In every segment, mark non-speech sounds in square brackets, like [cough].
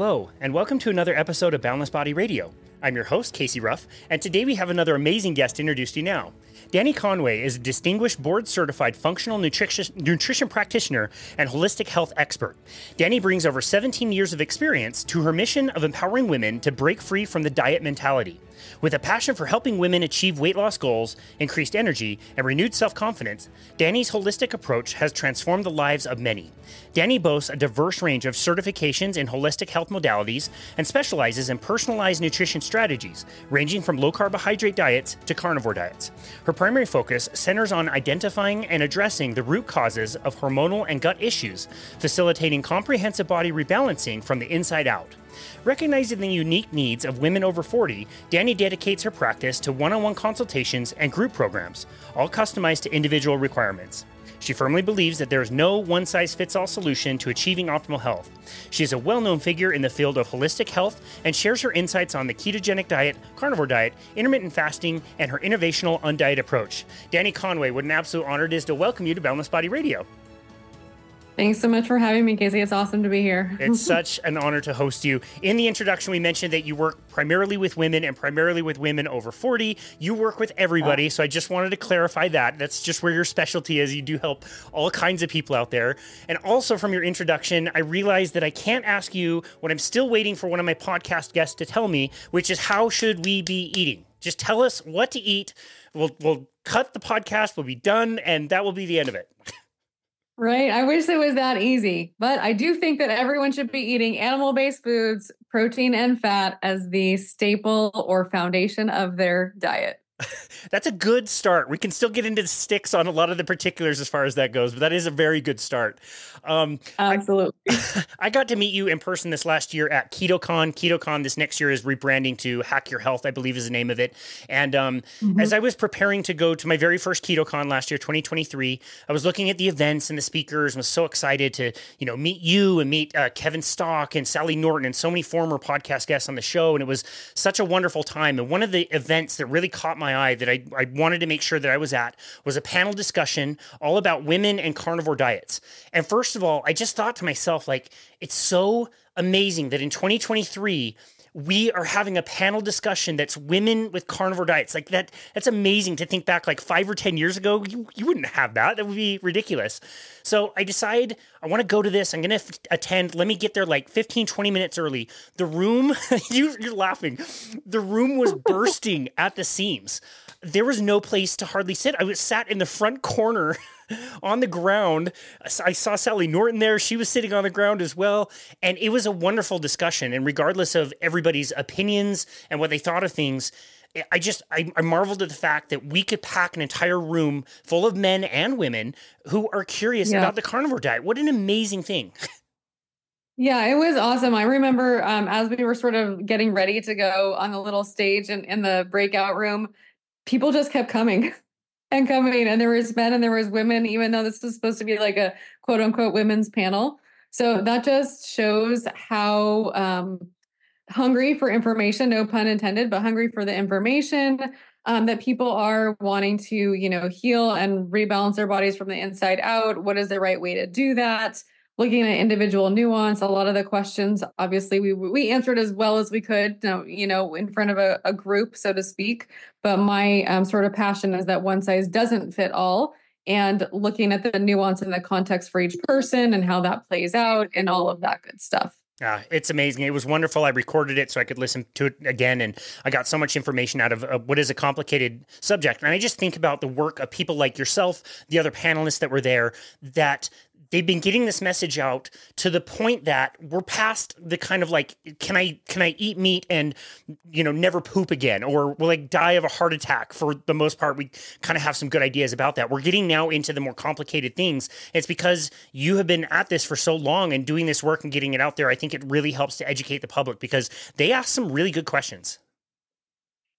Hello, and welcome to another episode of Boundless Body Radio. I'm your host, Casey Ruff, and today we have another amazing guest introduced to you now. Dani Conway is a distinguished board certified functional nutrition, nutrition practitioner and holistic health expert. Dani brings over 17 years of experience to her mission of empowering women to break free from the diet mentality. With a passion for helping women achieve weight loss goals, increased energy, and renewed self confidence, Dani's holistic approach has transformed the lives of many. Dani boasts a diverse range of certifications in holistic health modalities and specializes in personalized nutrition strategies, ranging from low carbohydrate diets to carnivore diets. Her primary focus centers on identifying and addressing the root causes of hormonal and gut issues, facilitating comprehensive body rebalancing from the inside out. Recognizing the unique needs of women over 40, Dani dedicates her practice to one on one consultations and group programs, all customized to individual requirements. She firmly believes that there is no one size fits all solution to achieving optimal health. She is a well known figure in the field of holistic health and shares her insights on the ketogenic diet, carnivore diet, intermittent fasting, and her innovational undiet approach. Dani Conway, what an absolute honor it is to welcome you to Boundless Body Radio. Thanks so much for having me, Casey. It's awesome to be here. it's [laughs] such an honor to host you. In the introduction, we mentioned that you work primarily with women and primarily with women over 40. You work with everybody. So I just wanted to clarify that. That's just where your specialty is. You do help all kinds of people out there. And also from your introduction, I realized that I can't ask you what I'm still waiting for one of my podcast guests to tell me, which is how should we be eating? Just tell us what to eat. We'll, we'll cut the podcast, we'll be done, and that will be the end of it. [laughs] Right. I wish it was that easy, but I do think that everyone should be eating animal based foods, protein and fat as the staple or foundation of their diet. [laughs] That's a good start. We can still get into the sticks on a lot of the particulars as far as that goes, but that is a very good start. Um, Absolutely. I, [laughs] I, got to meet you in person this last year at KetoCon. KetoCon this next year is rebranding to Hack Your Health, I believe is the name of it. And um, mm-hmm. as I was preparing to go to my very first KetoCon last year, 2023, I was looking at the events and the speakers and was so excited to, you know, meet you and meet uh, Kevin Stock and Sally Norton and so many former podcast guests on the show. And it was such a wonderful time. And one of the events that really caught my eye that I, I wanted to make sure that I was at was a panel discussion all about women and carnivore diets. And first of all, I just thought to myself, like, it's so amazing that in 2023, we are having a panel discussion that's women with carnivore diets. Like that, that's amazing to think back like five or 10 years ago. You, you wouldn't have that. That would be ridiculous. So I decide I want to go to this. I'm going to f- attend. Let me get there like 15, 20 minutes early. The room, [laughs] you, you're laughing. The room was [laughs] bursting at the seams. There was no place to hardly sit. I was sat in the front corner [laughs] [laughs] on the ground. I saw Sally Norton there. She was sitting on the ground as well. And it was a wonderful discussion. And regardless of everybody's opinions and what they thought of things, I just I, I, marveled at the fact that we could pack an entire room full of men and women who are curious yeah. about the carnivore diet. What an amazing thing! [laughs] Yeah, it was awesome. I remember um, as we were sort of getting ready to go on the little stage and in the breakout room, people just kept coming. [laughs] and coming and there was men and there was women even though this was supposed to be like a quote unquote women's panel. So that just shows how um, hungry for information no pun intended but hungry for the information um, that people are wanting to you know heal and rebalance their bodies from the inside out. What is the right way to do that looking at individual nuance a lot of the questions obviously we we answered as well as we could you know in front of a, a group so to speak but my um, sort of passion is that one size doesn't fit all and looking at the nuance and the context for each person and how that plays out and all of that good stuff yeah, it's amazing. It was wonderful. I recorded it so I could listen to it again, and I got so much information out of uh, what is a complicated subject. And I just think about the work of people like yourself, the other panelists that were there, that they've been getting this message out to the point that we're past the kind of like can i can i eat meat and you know never poop again? Or will like die of a heart attack? For the most part we kind of have some good ideas about that. We're getting now into the more complicated things. It's because you have been at this for so long and doing this work and getting it out there i think it really helps to educate the public because they ask some really good questions.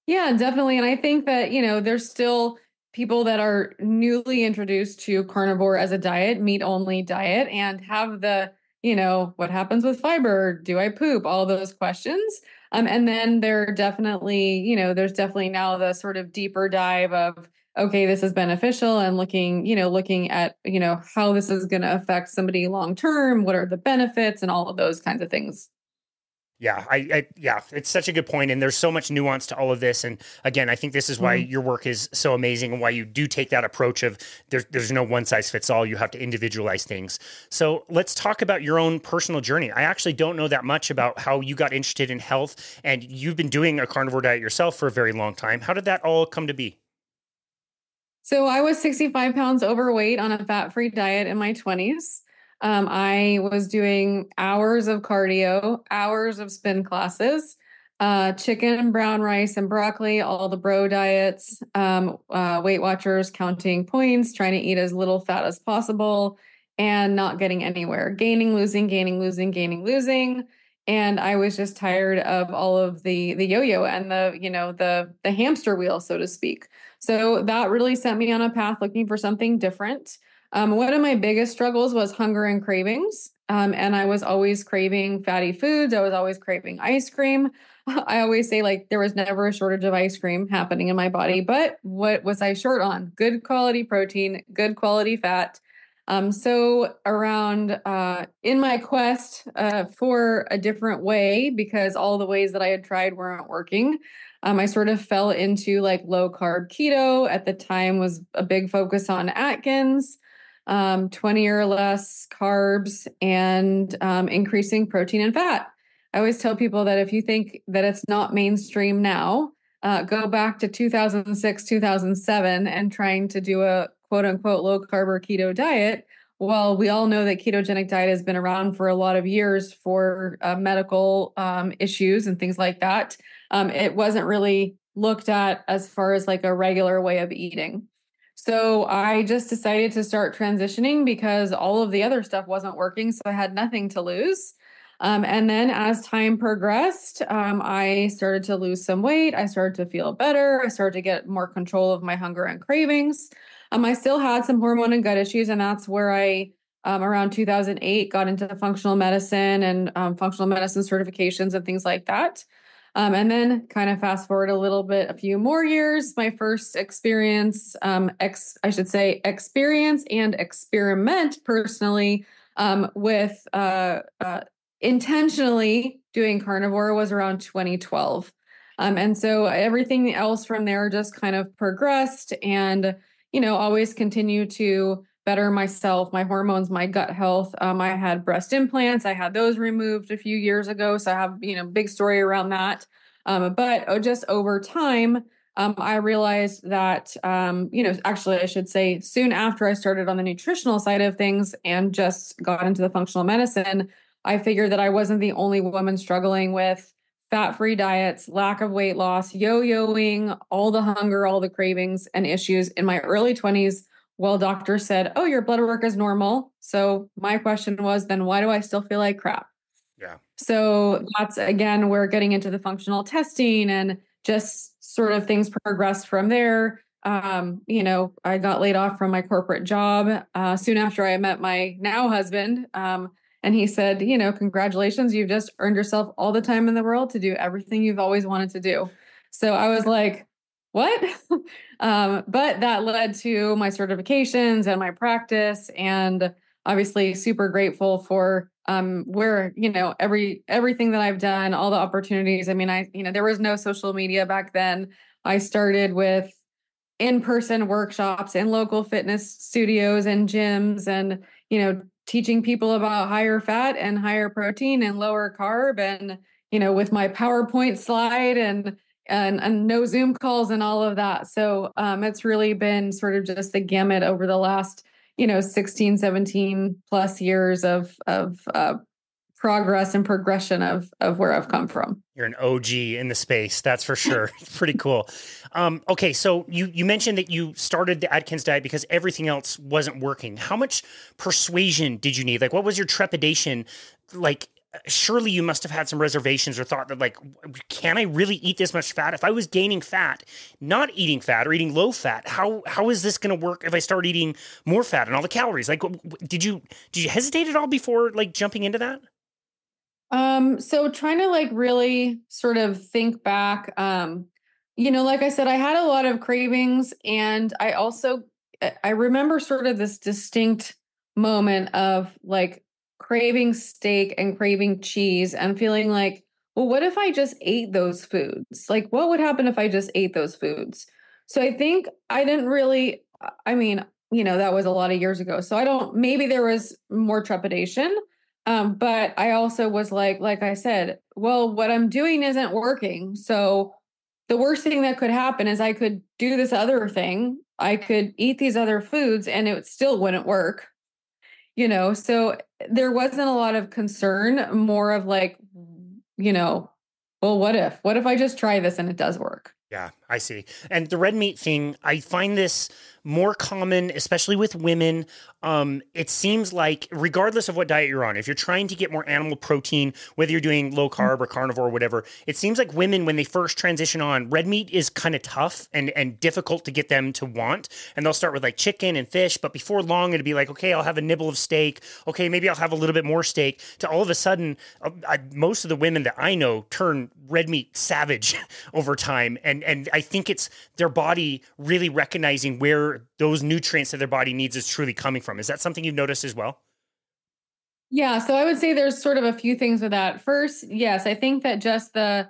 Yeah definitely. And i think that you know there's still people that are newly introduced to carnivore as a diet, meat only diet, and have the, you know, what happens with fiber? Do I poop? All those questions. Um, and then there are definitely, you know, there's definitely now the sort of deeper dive of, okay, this is beneficial and looking, you know, looking at, you know, how this is going to affect somebody long term. What are the benefits and all of those kinds of things. Yeah, I, I, yeah, it's such a good point, and there's so much nuance to all of this. And again, I think this is why mm-hmm. your work is so amazing, and why you do take that approach of there's there's no one size fits all. You have to individualize things. So let's talk about your own personal journey. I actually don't know that much about how you got interested in health, and you've been doing a carnivore diet yourself for a very long time. How did that all come to be? So I was 65 pounds overweight on a fat free diet in my 20s. Um, I was doing hours of cardio, hours of spin classes, uh, chicken, brown rice, and broccoli, all the bro diets, um, uh, Weight Watchers counting points, trying to eat as little fat as possible, and not getting anywhere. Gaining, losing, gaining, losing, gaining, losing. And I was just tired of all of the the yo-yo and the, you know, the the hamster wheel, so to speak. So that really sent me on a path looking for something different. Um, one of my biggest struggles was hunger and cravings. Um, and I was always craving fatty foods. I was always craving ice cream. [laughs] I always say, like, there was never a shortage of ice cream happening in my body. But what was I short on? Good quality protein, good quality fat. Um, so, around uh, in my quest uh, for a different way, because all the ways that I had tried weren't working, um, I sort of fell into like low carb keto. At the time, was a big focus on Atkins um, 20 or less carbs, and um, increasing protein and fat. I always tell people that if you think that it's not mainstream now, uh, go back to 2006, 2007, and trying to do a quote unquote low carb or keto diet. Well, we all know that ketogenic diet has been around for a lot of years for uh, medical um, issues and things like that. Um, it wasn't really looked at as far as like a regular way of eating. So I just decided to start transitioning because all of the other stuff wasn't working. So I had nothing to lose. Um, and then as time progressed, um, I started to lose some weight. I started to feel better. I started to get more control of my hunger and cravings. Um, I still had some hormone and gut issues, and that's where I, um, around 2008, got into functional medicine and um, functional medicine certifications and things like that. Um, and then kind of fast forward a little bit, a few more years, my first experience, um, ex, I should say, experience and experiment personally um, with uh, uh, intentionally doing carnivore was around 2012. Um, and so everything else from there just kind of progressed and, you know, always continue to better myself, my hormones, my gut health. Um, I had breast implants. I had those removed a few years ago. So I have, you know, big story around that. Um, but oh, just over time, um, I realized that, um, you know, actually, I should say, soon after I started on the nutritional side of things and just got into the functional medicine, I figured that I wasn't the only woman struggling with fat free diets, lack of weight loss, yo yoing, all the hunger, all the cravings and issues in my early 20s well, doctor said, Oh, your blood work is normal. So my question was, then why do I still feel like crap? Yeah. So that's again, we're getting into the functional testing and just sort of things progressed from there. Um, you know, I got laid off from my corporate job uh, soon after I met my now husband. Um, and he said, you know, congratulations, you've just earned yourself all the time in the world to do everything you've always wanted to do. So I was like, what? [laughs] um, but that led to my certifications and my practice, and obviously super grateful for um, where you know every everything that I've done, all the opportunities. I mean, I you know there was no social media back then. I started with in-person workshops in local fitness studios and gyms, and you know teaching people about higher fat and higher protein and lower carb, and you know with my PowerPoint slide and and, and no Zoom calls and all of that. So um, it's really been sort of just the gamut over the last, you know, 16, 17 plus years of, of uh, progress and progression of, of where I've come from. You're an OG in the space, that's for sure. [laughs] Pretty cool. Um, okay, so you you mentioned that you started the Atkins diet because everything else wasn't working. How much persuasion did you need? Like, what was your trepidation? Like, surely you must have had some reservations or thought that like can i really eat this much fat? If i was gaining fat not eating fat or eating low fat how how is this going to work if i start eating more fat and all the calories? Like did you did you hesitate at all before like jumping into that? Um so trying to like really sort of think back um you know like i said i had a lot of cravings and i also i remember sort of this distinct moment of like craving steak and craving cheese and feeling like, well, what if I just ate those foods? Like, what would happen if I just ate those foods? So I think I didn't really, I mean, you know, that was a lot of years ago. So I don't, maybe there was more trepidation. Um, but I also was like, like I said, well, what I'm doing isn't working. So the worst thing that could happen is I could do this other thing. I could eat these other foods and it still wouldn't work. You know, so there wasn't a lot of concern, more of like, you know, well, what if? What if I just try this and it does work? Yeah, I see. And the red meat thing, I find this more common, especially with women. Um, it seems like, regardless of what diet you're on, if you're trying to get more animal protein, whether you're doing low carb or carnivore or whatever, it seems like women, when they first transition on, red meat is kind of tough and, and difficult to get them to want. And they'll start with like chicken and fish, but before long, it'll be like, okay, I'll have a nibble of steak. Okay, maybe I'll have a little bit more steak. To all of a sudden, uh, I, most of the women that I know turn red meat savage [laughs] over time. And, and I think it's their body really recognizing where those nutrients that their body needs is truly coming from. Is that something you've noticed as well? Yeah, so I would say there's sort of a few things with that. First, yes, I think that just the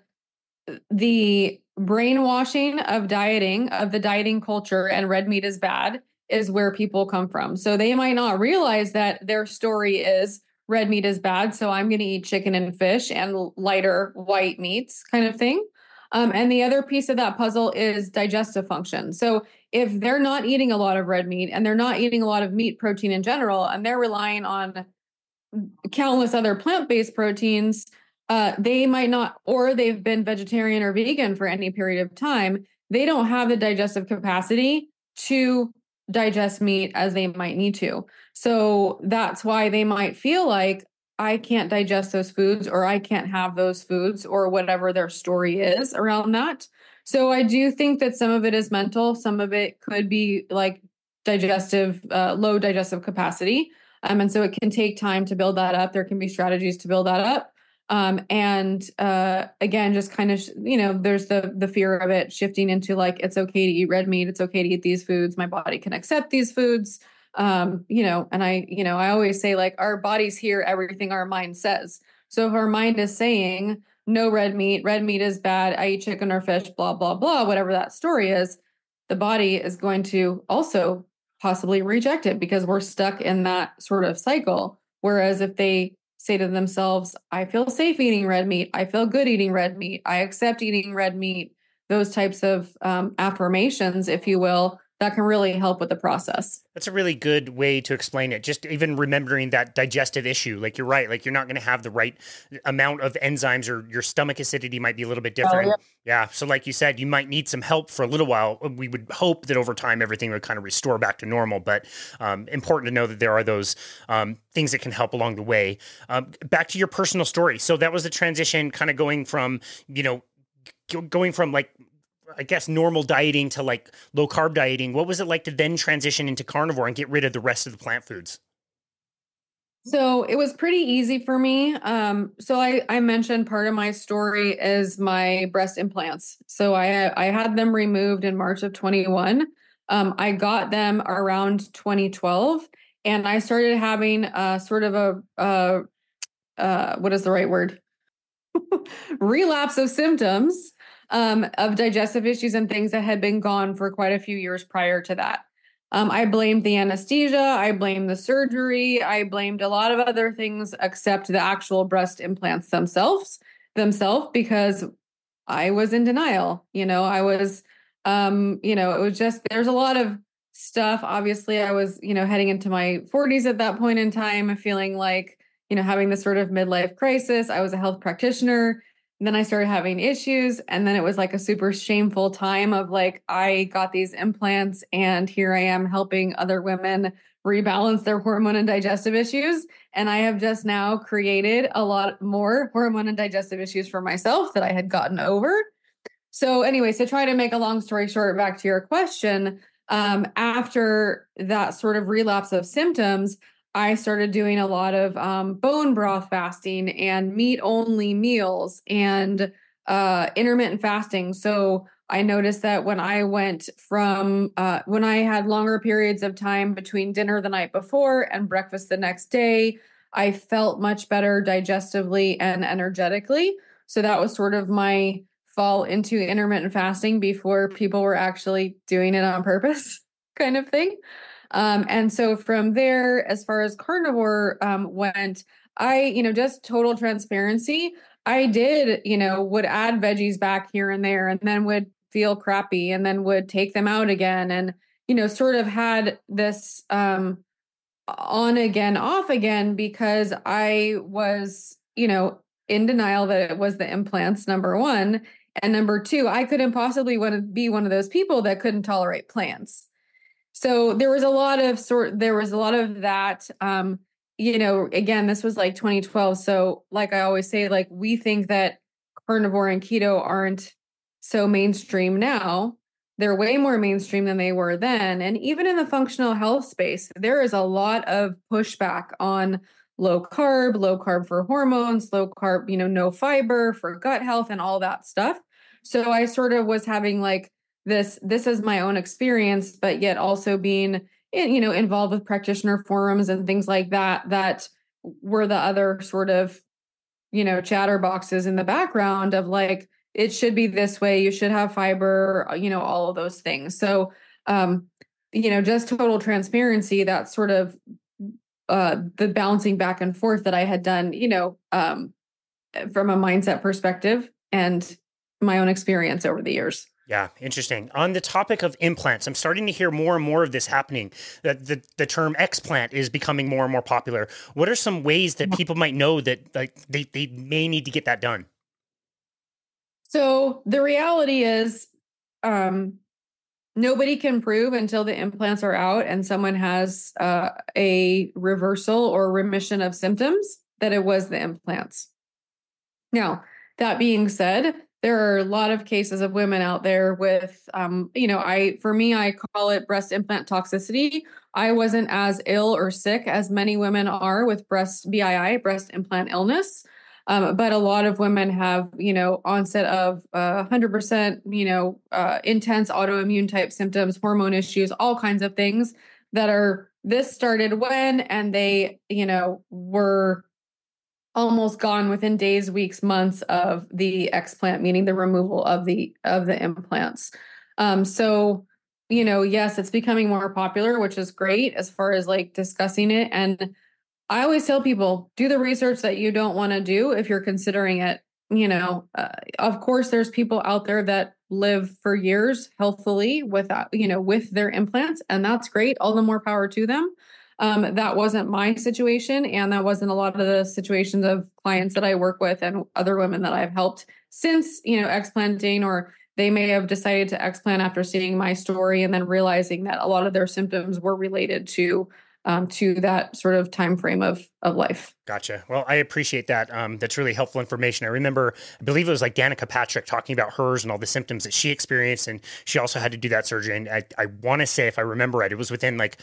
the brainwashing of dieting, of the dieting culture and red meat is bad is where people come from. So they might not realize that their story is red meat is bad, so I'm going to eat chicken and fish and lighter white meats kind of thing. Um, and the other piece of that puzzle is digestive function. So if they're not eating a lot of red meat and they're not eating a lot of meat protein in general, and they're relying on countless other plant based proteins, uh, they might not, or they've been vegetarian or vegan for any period of time, they don't have the digestive capacity to digest meat as they might need to. So that's why they might feel like, I can't digest those foods or I can't have those foods or whatever their story is around that. So I do think that some of it is mental, some of it could be like digestive, uh, low digestive capacity. Um, and so it can take time to build that up. There can be strategies to build that up. Um, and uh, again, just kind of, you know, there's the the fear of it shifting into like it's okay to eat red meat, it's okay to eat these foods. My body can accept these foods um you know and i you know i always say like our bodies hear everything our mind says so if our mind is saying no red meat red meat is bad i eat chicken or fish blah blah blah whatever that story is the body is going to also possibly reject it because we're stuck in that sort of cycle. Whereas if they say to themselves i feel safe eating red meat i feel good eating red meat i accept eating red meat those types of um, affirmations if you will that can really help with the process. That's a really good way to explain it. Just even remembering that digestive issue. Like you're right, like you're not going to have the right amount of enzymes or your stomach acidity might be a little bit oh, different. Oh, yeah. yeah. So like you said, you might need some help for a little while. We would hope that over time everything would kind of restore back to normal, but um, important to know that there are those um, things that can help along the way. Um, back to your personal story. So that was the transition kind of going from, you know, going from like I guess normal dieting to like low carb dieting. What was it like to then transition into carnivore and get rid of the rest of the plant foods? So it was pretty easy for me. Um, so I, I mentioned part of my story is my breast implants. So I I had them removed in March of 21. Um, I got them around 2012, and I started having sort of a uh, uh, what is the right word? [laughs] relapse of symptoms um, of digestive issues and things that had been gone for quite a few years prior to that. Um, I blamed the anesthesia, I blamed the surgery, I blamed a lot of other things except the actual breast implants themselves themselves because I was in denial. You know, I was um, you know, it was just there's a lot of stuff. Obviously, I was, you know, heading into my 40s at that point in time, feeling like, you know, having this sort of midlife crisis. I was a health practitioner then I started having issues. And then it was like a super shameful time of like, I got these implants and here I am helping other women rebalance their hormone and digestive issues. And I have just now created a lot more hormone and digestive issues for myself that I had gotten over. So, anyway, to try to make a long story short, back to your question, um, after that sort of relapse of symptoms, I started doing a lot of um, bone broth fasting and meat only meals and uh, intermittent fasting. So I noticed that when I went from uh, when I had longer periods of time between dinner the night before and breakfast the next day, I felt much better digestively and energetically. So that was sort of my fall into intermittent fasting before people were actually doing it on purpose, [laughs] kind of thing. Um, and so from there, as far as carnivore um, went, I, you know, just total transparency. I did, you know, would add veggies back here and there and then would feel crappy and then would take them out again and, you know, sort of had this um on again, off again because I was, you know, in denial that it was the implants, number one. And number two, I couldn't possibly want to be one of those people that couldn't tolerate plants. So there was a lot of sort there was a lot of that um you know again this was like 2012 so like I always say like we think that carnivore and keto aren't so mainstream now. They're way more mainstream than they were then and even in the functional health space there is a lot of pushback on low carb low carb for hormones low carb you know no fiber for gut health and all that stuff. So i sort of was having like this this is my own experience but yet also being you know involved with practitioner forums and things like that that were the other sort of you know chatterboxes in the background of like it should be this way you should have fiber uh, you know all of those things. So um you know just total transparency that sort of uh the bouncing back and forth that i had done you know um from a mindset perspective and my own experience over the years yeah, interesting. On the topic of implants, I'm starting to hear more and more of this happening. That the, the term explant is becoming more and more popular. What are some ways that people might know that like they, they may need to get that done? So the reality is um nobody can prove until the implants are out and someone has uh, a reversal or remission of symptoms that it was the implants. Now, that being said, there are a lot of cases of women out there with um, you know i for me i call it breast implant toxicity. I wasn't as ill or sick as many women are with breast bii breast implant illness. Um, but a lot of women have you know onset of uh, 100% you know uh, intense autoimmune type symptoms hormone issues all kinds of things that are this started when and they you know were almost gone within days, weeks, months of the explant, meaning the removal of the of the implants. Um, so you know, yes, it's becoming more popular, which is great as far as like discussing it. And I always tell people do the research that you don't want to do if you're considering it. You know, uh, of course, there's people out there that live for years healthily without, you know, with their implants, and that's great. All the more power to them. Um, that wasn't my situation, and that wasn't a lot of the situations of clients that I work with and other women that I've helped since you know explanting or they may have decided to explant after seeing my story and then realizing that a lot of their symptoms were related to um, to that sort of time frame of of life. Gotcha. Well, I appreciate that. Um, that's really helpful information. I remember, I believe it was like Danica Patrick talking about hers and all the symptoms that she experienced, and she also had to do that surgery. And I, I want to say, if I remember right, it was within like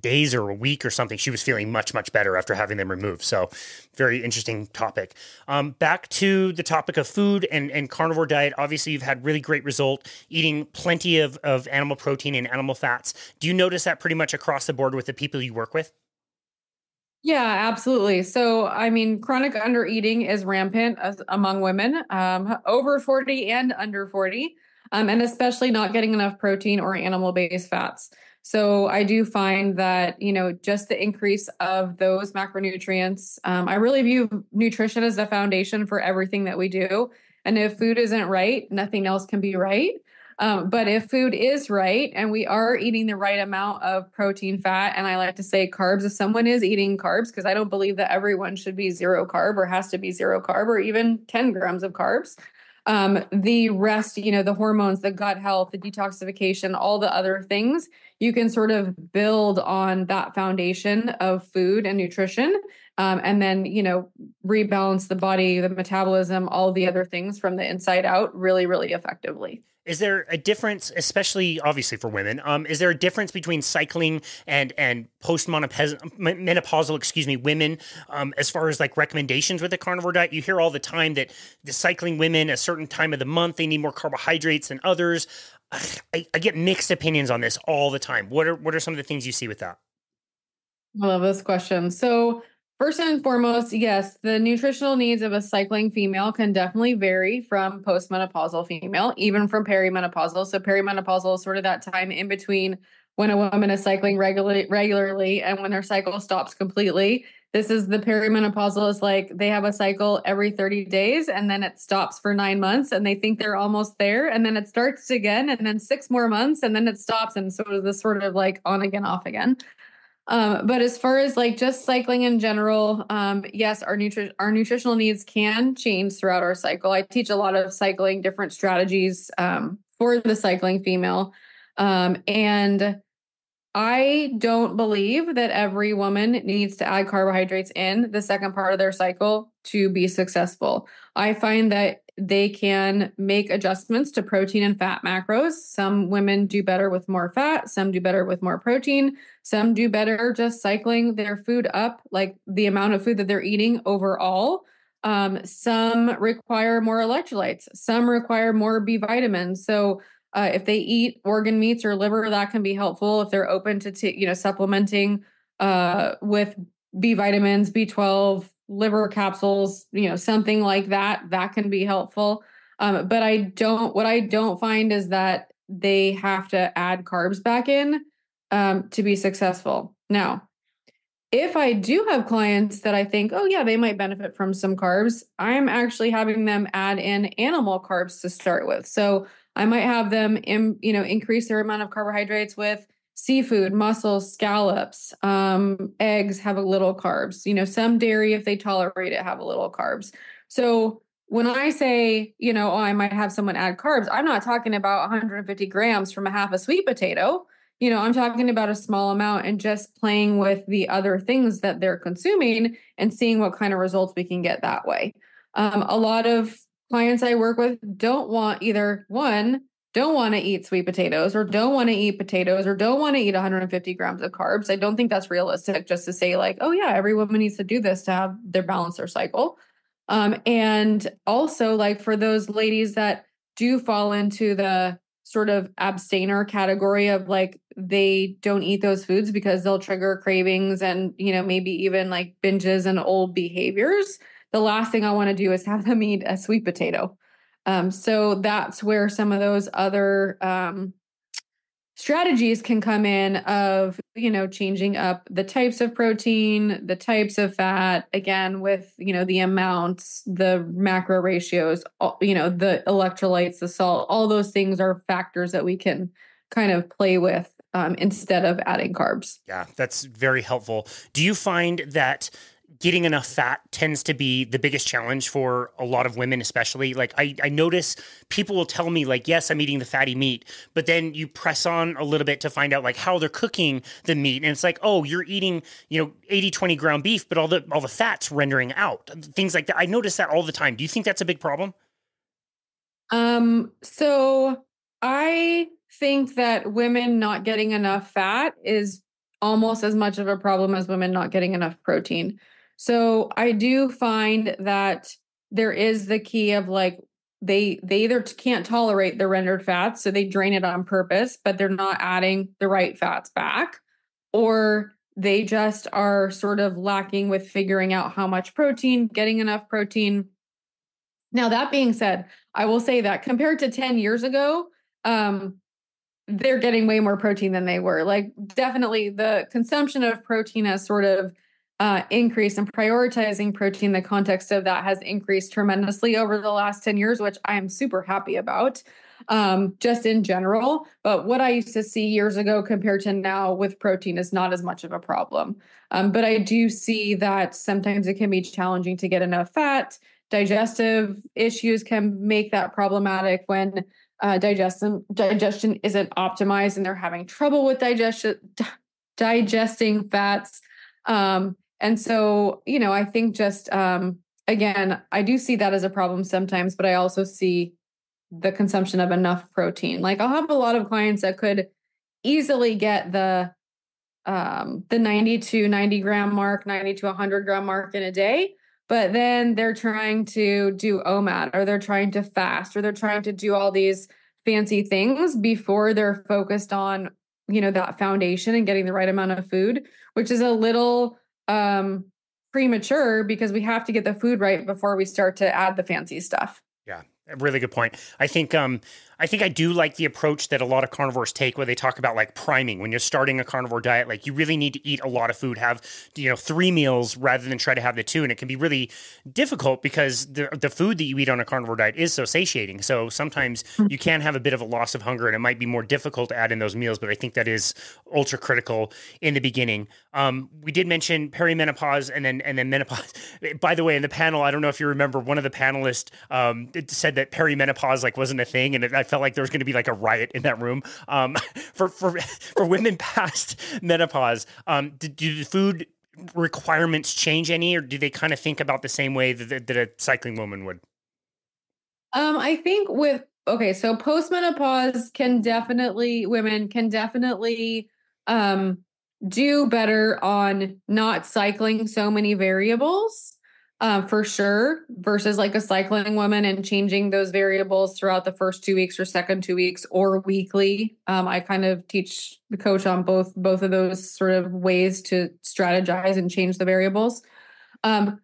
days or a week or something. She was feeling much, much better after having them removed. So, very interesting topic. Um, back to the topic of food and, and carnivore diet. Obviously, you've had really great result eating plenty of, of animal protein and animal fats. Do you notice that pretty much across the board with the people you work with? Yeah, absolutely. So, I mean, chronic undereating is rampant as, among women um, over 40 and under 40, um, and especially not getting enough protein or animal based fats. So, I do find that, you know, just the increase of those macronutrients, um, I really view nutrition as the foundation for everything that we do. And if food isn't right, nothing else can be right. Um, but if food is right and we are eating the right amount of protein, fat, and I like to say carbs, if someone is eating carbs, because I don't believe that everyone should be zero carb or has to be zero carb or even 10 grams of carbs. Um, the rest, you know, the hormones, the gut health, the detoxification, all the other things, you can sort of build on that foundation of food and nutrition. Um, and then, you know, rebalance the body, the metabolism, all the other things from the inside out really, really effectively. Is there a difference, especially obviously for women? Um, is there a difference between cycling and and post menopausal excuse me, women um, as far as like recommendations with the carnivore diet? You hear all the time that the cycling women a certain time of the month they need more carbohydrates than others. I, I get mixed opinions on this all the time. What are what are some of the things you see with that? I love this question. So First and foremost, yes, the nutritional needs of a cycling female can definitely vary from postmenopausal female, even from perimenopausal. So perimenopausal is sort of that time in between when a woman is cycling regularly regularly and when her cycle stops completely. This is the perimenopausal is like they have a cycle every 30 days and then it stops for 9 months and they think they're almost there and then it starts again and then 6 more months and then it stops and so this sort of like on again off again. Um, but as far as like just cycling in general, um, yes, our nutri- our nutritional needs can change throughout our cycle. I teach a lot of cycling different strategies um, for the cycling female, um, and I don't believe that every woman needs to add carbohydrates in the second part of their cycle to be successful. I find that they can make adjustments to protein and fat macros. Some women do better with more fat, some do better with more protein, some do better just cycling their food up, like the amount of food that they're eating overall. Um, some require more electrolytes, some require more B vitamins. So, uh, if they eat organ meats or liver, that can be helpful. If they're open to, t- you know, supplementing uh, with B vitamins, B12, liver capsules, you know, something like that, that can be helpful. Um, but I don't, what I don't find is that they have to add carbs back in um, to be successful. Now, if I do have clients that I think, oh, yeah, they might benefit from some carbs, I'm actually having them add in animal carbs to start with. So I might have them, in, you know, increase their amount of carbohydrates with seafood, mussels, scallops, um, eggs have a little carbs. You know, some dairy, if they tolerate it, have a little carbs. So when I say, you know, oh, I might have someone add carbs, I'm not talking about 150 grams from a half a sweet potato. You know, I'm talking about a small amount and just playing with the other things that they're consuming and seeing what kind of results we can get that way. Um, a lot of clients I work with don't want either one, don't want to eat sweet potatoes or don't want to eat potatoes or don't want to eat 150 grams of carbs. I don't think that's realistic just to say, like, oh, yeah, every woman needs to do this to have their balance their cycle. Um, and also, like, for those ladies that do fall into the sort of abstainer category of like they don't eat those foods because they'll trigger cravings and you know maybe even like binges and old behaviors the last thing i want to do is have them eat a sweet potato. Um, so that's where some of those other um, strategies can come in of you know changing up the types of protein the types of fat again with you know the amounts the macro ratios you know the electrolytes the salt all those things are factors that we can kind of play with um, instead of adding carbs. Yeah that's very helpful. Do you find that getting enough fat tends to be the biggest challenge for a lot of women, especially. Like I, I notice people will tell me, like, yes, I'm eating the fatty meat, but then you press on a little bit to find out like how they're cooking the meat. And it's like, oh, you're eating, you know, 80, 20 ground beef, but all the all the fat's rendering out. Things like that. I notice that all the time. Do you think that's a big problem? Um, so I think that women not getting enough fat is almost as much of a problem as women not getting enough protein. So I do find that there is the key of like they they either can't tolerate the rendered fats, so they drain it on purpose, but they're not adding the right fats back, or they just are sort of lacking with figuring out how much protein, getting enough protein. Now that being said, I will say that compared to 10 years ago, um, they're getting way more protein than they were. Like definitely the consumption of protein has sort of uh, increase and prioritizing protein, the context of that has increased tremendously over the last 10 years, which I am super happy about um, just in general. But what I used to see years ago compared to now with protein is not as much of a problem. Um, but I do see that sometimes it can be challenging to get enough fat. Digestive issues can make that problematic when uh, digestion digestion isn't optimized and they're having trouble with digestion digesting fats. Um, and so, you know, I think just um, again, I do see that as a problem sometimes, but I also see the consumption of enough protein. Like I'll have a lot of clients that could easily get the um the 90 to 90 gram mark, 90 to 100 gram mark in a day, but then they're trying to do OMAD or they're trying to fast or they're trying to do all these fancy things before they're focused on, you know, that foundation and getting the right amount of food, which is a little um premature because we have to get the food right before we start to add the fancy stuff. Yeah, really good point. I think um, I think I do like the approach that a lot of carnivores take where they talk about like priming when you're starting a carnivore diet. Like you really need to eat a lot of food, have, you know, three meals rather than try to have the two. And it can be really difficult because the, the food that you eat on a carnivore diet is so satiating. So sometimes mm-hmm. you can have a bit of a loss of hunger and it might be more difficult to add in those meals. But I think that is ultra critical in the beginning. Um, we did mention perimenopause and then, and then menopause. [laughs] By the way, in the panel, I don't know if you remember, one of the panelists um, said that perimenopause like wasn't a thing. And it, I felt like there was going to be like a riot in that room. Um, [laughs] for for for women [laughs] past menopause, um, do, do the food requirements change any, or do they kind of think about the same way that, that a cycling woman would? Um, I think with okay, so postmenopause can definitely women can definitely um do better on not cycling so many variables uh, for sure, versus like a cycling woman and changing those variables throughout the first two weeks or second two weeks or weekly. Um, I kind of teach the coach on both both of those sort of ways to strategize and change the variables. Um,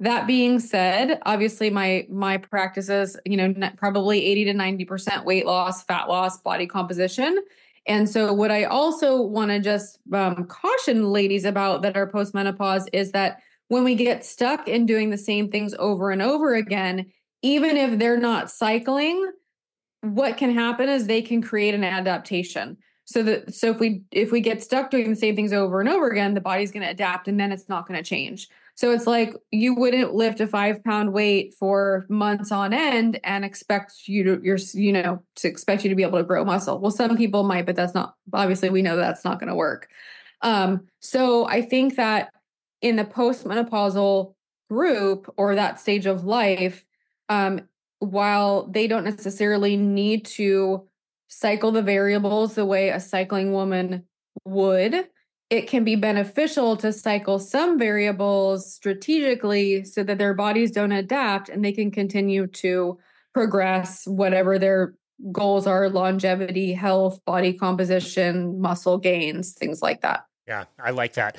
that being said, obviously my my practices, you know, probably 80 to 90% weight loss, fat loss, body composition. And so what I also want to just um, caution ladies about that are postmenopause is that when we get stuck in doing the same things over and over again, even if they're not cycling, what can happen is they can create an adaptation. So that so if we if we get stuck doing the same things over and over again, the body's going to adapt and then it's not going to change. So it's like you wouldn't lift a five pound weight for months on end and expect you to you're you know to expect you to be able to grow muscle. Well, some people might, but that's not obviously we know that's not going to work. Um, so I think that in the postmenopausal group or that stage of life, um, while they don't necessarily need to cycle the variables the way a cycling woman would, it can be beneficial to cycle some variables strategically so that their bodies don't adapt and they can continue to progress whatever their goals are longevity, health, body composition, muscle gains, things like that. Yeah, I like that.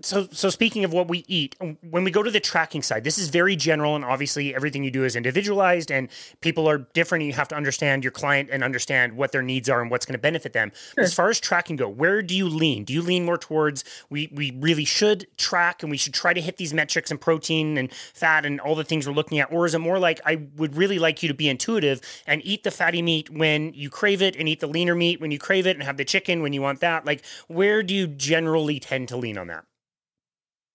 So, so speaking of what we eat, um, when we go to the tracking side, this is very general, and obviously everything you do is individualized, and people are different. And you have to understand your client and understand what their needs are and what's going to benefit them. Sure. As far as tracking go, where do you lean? Do you lean more towards we we really should track and we should try to hit these metrics and protein and fat and all the things we're looking at, or is it more like I would really like you to be intuitive and eat the fatty meat when you crave it, and eat the leaner meat when you crave it, and have the chicken when you want that? Like, where do you generally tend to lean on that?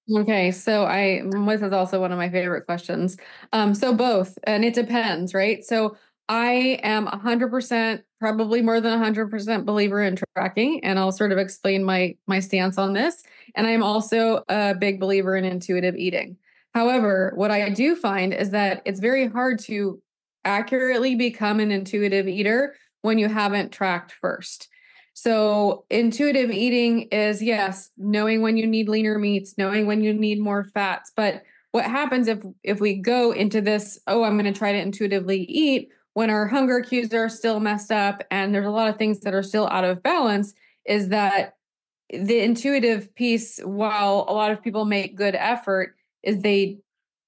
Okay, so I this is also one of my favorite questions. Um, so both, and it depends, right? So I am 100%, probably more than 100% believer in tracking, and I'll sort of explain my my stance on this. And I'm also a big believer in intuitive eating. However, what I do find is that it's very hard to accurately become an intuitive eater when you haven't tracked first. So intuitive eating is yes, knowing when you need leaner meats, knowing when you need more fats. But what happens if if we go into this, oh, I'm going to try to intuitively eat when our hunger cues are still messed up and there's a lot of things that are still out of balance is that the intuitive piece while a lot of people make good effort is they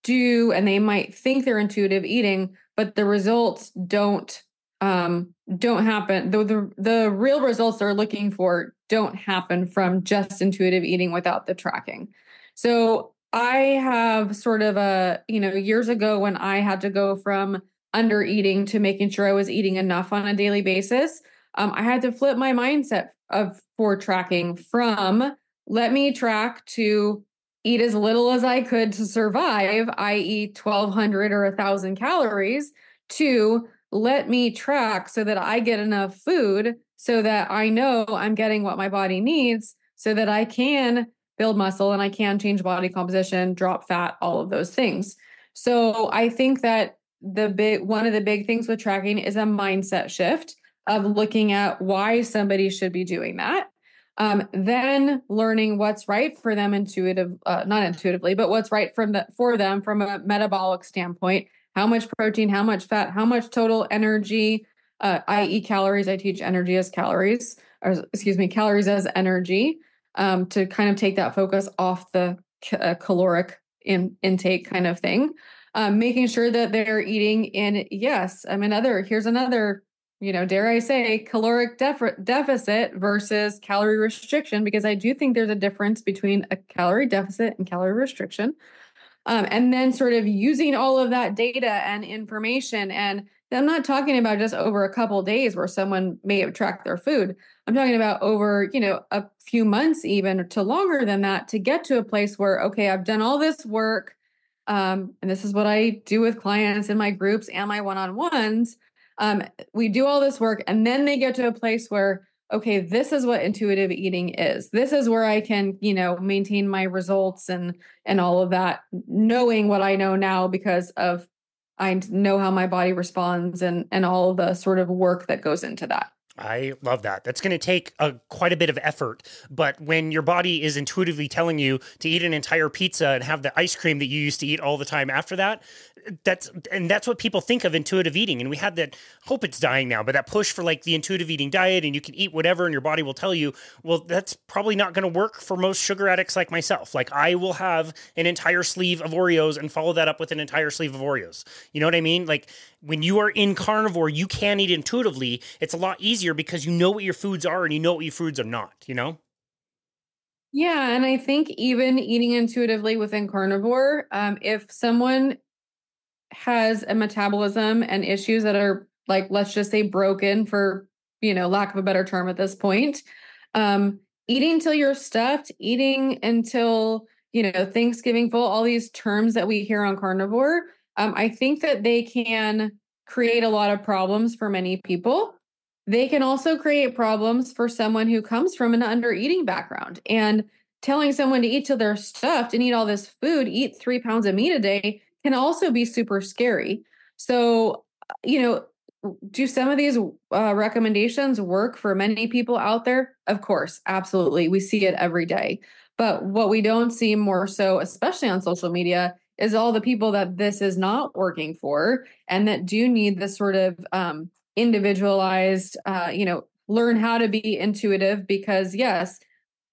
do and they might think they're intuitive eating but the results don't um, don't happen. The, the the real results they're looking for don't happen from just intuitive eating without the tracking. So I have sort of a you know years ago when I had to go from under eating to making sure I was eating enough on a daily basis. Um, I had to flip my mindset of for tracking from let me track to eat as little as I could to survive, i.e., 1200 or 1000 calories, to let me track so that I get enough food so that I know I'm getting what my body needs so that I can build muscle and I can change body composition, drop fat, all of those things. So I think that the big one of the big things with tracking is a mindset shift of looking at why somebody should be doing that. Um, then learning what's right for them intuitive, uh, not intuitively, but what's right from the for them from a metabolic standpoint how much protein, how much fat, how much total energy, uh, i.e., calories. I teach energy as calories, or excuse me, calories as energy, um, to kind of take that focus off the ca- caloric in, intake kind of thing. Um, making sure that they're eating in yes, I mean other here's another you know, dare I say, caloric def- deficit versus calorie restriction, because I do think there's a difference between a calorie deficit and calorie restriction. Um, and then sort of using all of that data and information. And I'm not talking about just over a couple days where someone may have tracked their food. I'm talking about over, you know, a few months even to longer than that to get to a place where, okay, I've done all this work. Um, and this is what I do with clients in my groups and my one on ones um, we do all this work and then they get to a place where okay this is what intuitive eating is this is where i can you know maintain my results and and all of that knowing what i know now because of i know how my body responds and and all the sort of work that goes into that I love that. That's going to take a, quite a bit of effort. But when your body is intuitively telling you to eat an entire pizza and have the ice cream that you used to eat all the time after that, that's and that's what people think of intuitive eating and we had that hope it's dying now but that push for like the intuitive eating diet and you can eat whatever and your body will tell you well that's probably not going to work for most sugar addicts like myself. Like i will have an entire sleeve of oreos and follow that up with an entire sleeve of oreos. You know what i mean? Like when you are in carnivore you can eat intuitively. It's a lot easier because you know what your foods are and you know what your foods are not you know? Yeah, and I think even eating intuitively within carnivore, um, if someone has a metabolism and issues that are like let's just say broken for you know lack of a better term at this point um eating until you're stuffed eating until you know thanksgiving full all these terms that we hear on carnivore um, i think that they can create a lot of problems for many people. They can also create problems for someone who comes from an under eating background and telling someone to eat till they're stuffed and eat all this food eat three pounds of meat a day can also be super scary. So, you know, do some of these uh, recommendations work for many people out there? Of course, absolutely. We see it every day. But what we don't see more so, especially on social media, is all the people that this is not working for and that do need this sort of um, individualized, uh, you know, learn how to be intuitive because, yes,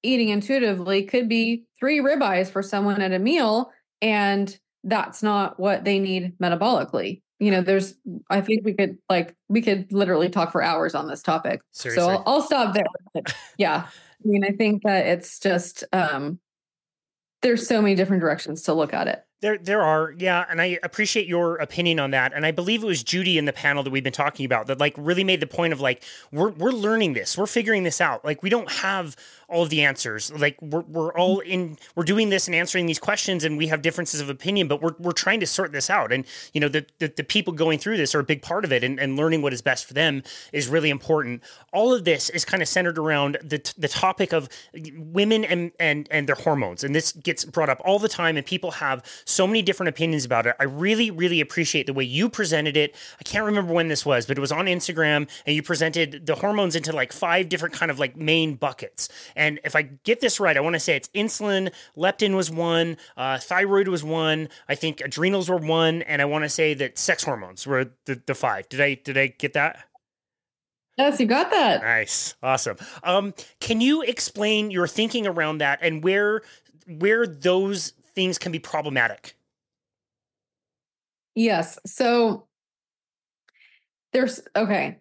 eating intuitively could be three ribeyes for someone at a meal. And that's not what they need metabolically. You know there's i think we could like we could literally talk for hours on this topic. Seriously. so I'll, I'll stop there. [laughs] Yeah i mean i think that it's just um there's so many different directions to look at it there, there are, yeah, and I appreciate your opinion on that. And I believe it was Judy in the panel that we've been talking about that, like, really made the point of like, we're we're learning this, we're figuring this out. Like, we don't have all of the answers. Like we're, we're all mm-hmm. in, we're doing this and answering these questions and we have differences of opinion, but we're, we're trying to sort this out. And, you know, the, the, the people going through this are a big part of it and, and learning what is best for them is really important. All of this is kind of centered around the, the topic of women and, and, and their hormones. And this gets brought up all the time and people have so many different opinions about it. I really, really appreciate the way you presented it. I can't remember when this was, but it was on Instagram and you presented the hormones into like five different kind of like main buckets. And if I get this right, I want to say it's insulin, leptin was one, uh, thyroid was one, I think adrenals were one, and I want to say that sex hormones were the, the five. Did I did I get that? Yes, you got that. Nice, awesome. Um, can you explain your thinking around that and where where those things can be problematic? Yes. So there's okay.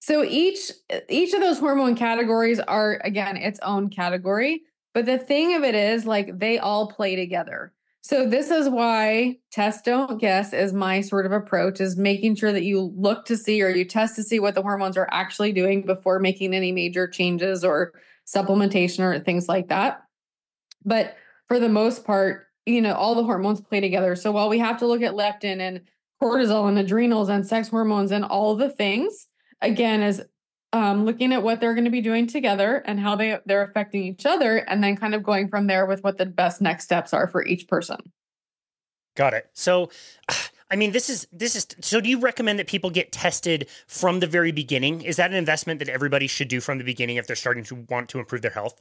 So each each of those hormone categories are again its own category, but the thing of it is like they all play together. So this is why test don't guess is my sort of approach is making sure that you look to see or you test to see what the hormones are actually doing before making any major changes or supplementation or things like that. But for the most part, you know, all the hormones play together. So while we have to look at leptin and cortisol and adrenals and sex hormones and all the things, again is um, looking at what they're going to be doing together and how they they're affecting each other, and then kind of going from there with what the best next steps are for each person. Got it. So, [sighs] I mean, this is this is. So, do you recommend that people get tested from the very beginning? Is that an investment that everybody should do from the beginning if they're starting to want to improve their health?